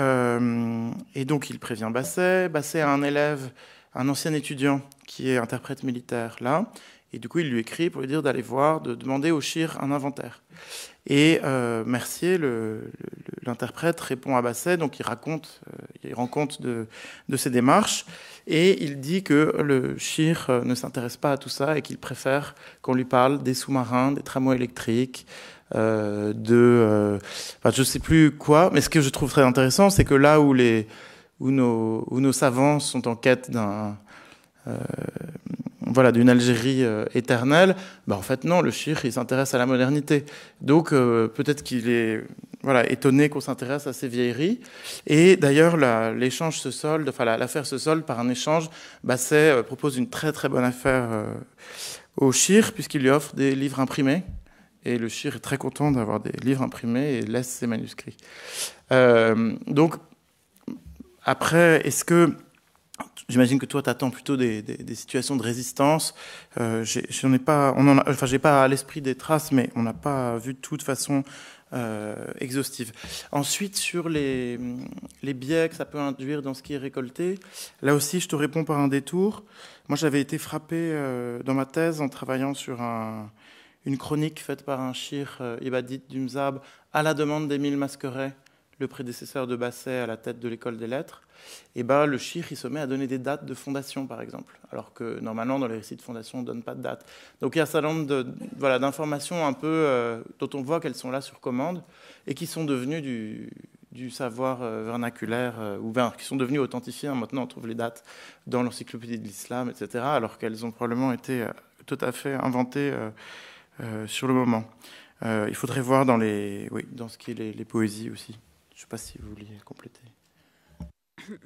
et donc, il prévient Basset. Basset a un élève un ancien étudiant qui est interprète militaire là. Et du coup, il lui écrit pour lui dire d'aller voir, de demander au Chir un inventaire. Et euh, Mercier, l'interprète, répond à Basset, donc il raconte, euh, il rend compte de, ses démarches, et il dit que le Chir euh, ne s'intéresse pas à tout ça et qu'il préfère qu'on lui parle des sous-marins, des tramways électriques, euh, de, enfin, je sais plus quoi. Mais ce que je trouve très intéressant, c'est que là où les où nos, où nos savants sont en quête d'un voilà, d'une Algérie euh, éternelle, bah en fait non, le Chir, il s'intéresse à la modernité. Donc euh, peut-être qu'il est voilà, étonné qu'on s'intéresse à ces vieilleries. Et d'ailleurs, l'échange se solde, enfin l'affaire se solde par un échange. Basset propose une très très bonne affaire au Chir, puisqu'il lui offre des livres imprimés. Et le Chir est très content d'avoir des livres imprimés et laisse ses manuscrits. donc après, est-ce que J'imagine que toi, tu attends plutôt des, situations de résistance. Euh, j'en pas, enfin, j'ai pas à l'esprit des traces, mais on n'a pas vu de toute façon euh, exhaustive. Ensuite, sur les, biais que ça peut induire dans ce qui est récolté, là aussi, je te réponds par un détour. Moi, j'avais été frappé euh, dans ma thèse en travaillant sur un, une chronique faite par un shir euh, Ibadit Dumzab à la demande d'Émile Masqueret le prédécesseur de Basset à la tête de l'école des lettres, et eh ben, le Chir il se met à donner des dates de fondation, par exemple, alors que normalement, dans les récits de fondation, on ne donne pas de date. Donc il y a un certain nombre de, voilà, d'informations un peu euh, dont on voit qu'elles sont là sur commande et qui sont devenues du, savoir euh, vernaculaire, euh, ou qui sont devenues authentifiées. Maintenant, on trouve les dates dans l'encyclopédie de l'islam, etc., alors qu'elles ont probablement été tout à fait inventées sur le moment. il faudrait voir dans, les, oui, dans ce qui est les poésies aussi. Je ne sais pas si vous vouliez compléter.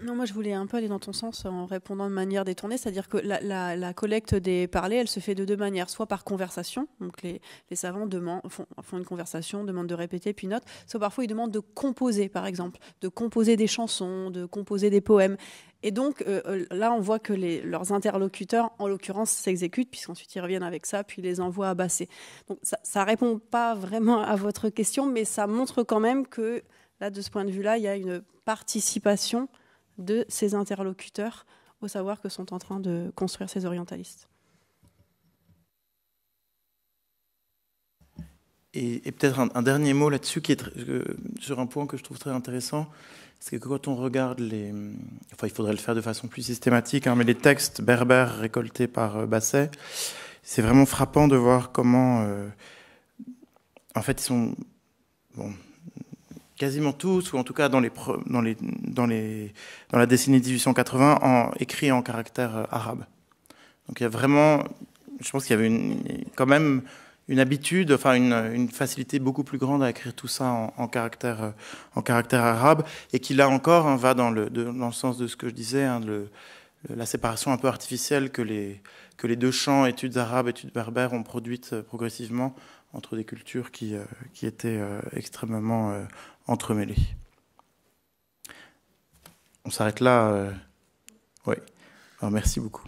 Non, moi je voulais un peu aller dans ton sens en répondant de manière détournée, c'est-à-dire que la, collecte des parlers, elle se fait de deux manières, soit par conversation, donc les, savants demandent, font, une conversation, demandent de répéter, puis notent, soit parfois ils demandent de composer, par exemple, de composer des chansons, de composer des poèmes. Et donc euh, euh, là, on voit que leurs interlocuteurs, en l'occurrence, s'exécutent, puisqu'ensuite ils reviennent avec ça, puis ils les envoient à basser. Donc ça ne répond pas vraiment à votre question, mais ça montre quand même que Là, de ce point de vue-là, il y a une participation de ces interlocuteurs au savoir que sont en train de construire ces orientalistes. Et, peut-être un, dernier mot là-dessus, qui est sur un point que je trouve très intéressant, c'est que quand on regarde les, enfin, il faudrait le faire de façon plus systématique, hein, mais les textes berbères récoltés par euh, Basset, c'est vraiment frappant de voir comment, euh, en fait, ils sont, bon, quasiment tous, ou en tout cas dans, la décennie 1880, en, écrit en caractère euh, arabe. Donc il y a vraiment, je pense qu'il y avait quand même une habitude, enfin une, une, facilité beaucoup plus grande à écrire tout ça en, en caractère, euh, arabe, et qui là encore hein, va dans le, sens de ce que je disais, hein, la séparation un peu artificielle que les, que les deux champs, études arabes, études berbères, ont produite euh, progressivement entre des cultures qui, qui étaient extrêmement entremêlés. On s'arrête là. Euh... Oui. Alors, merci beaucoup.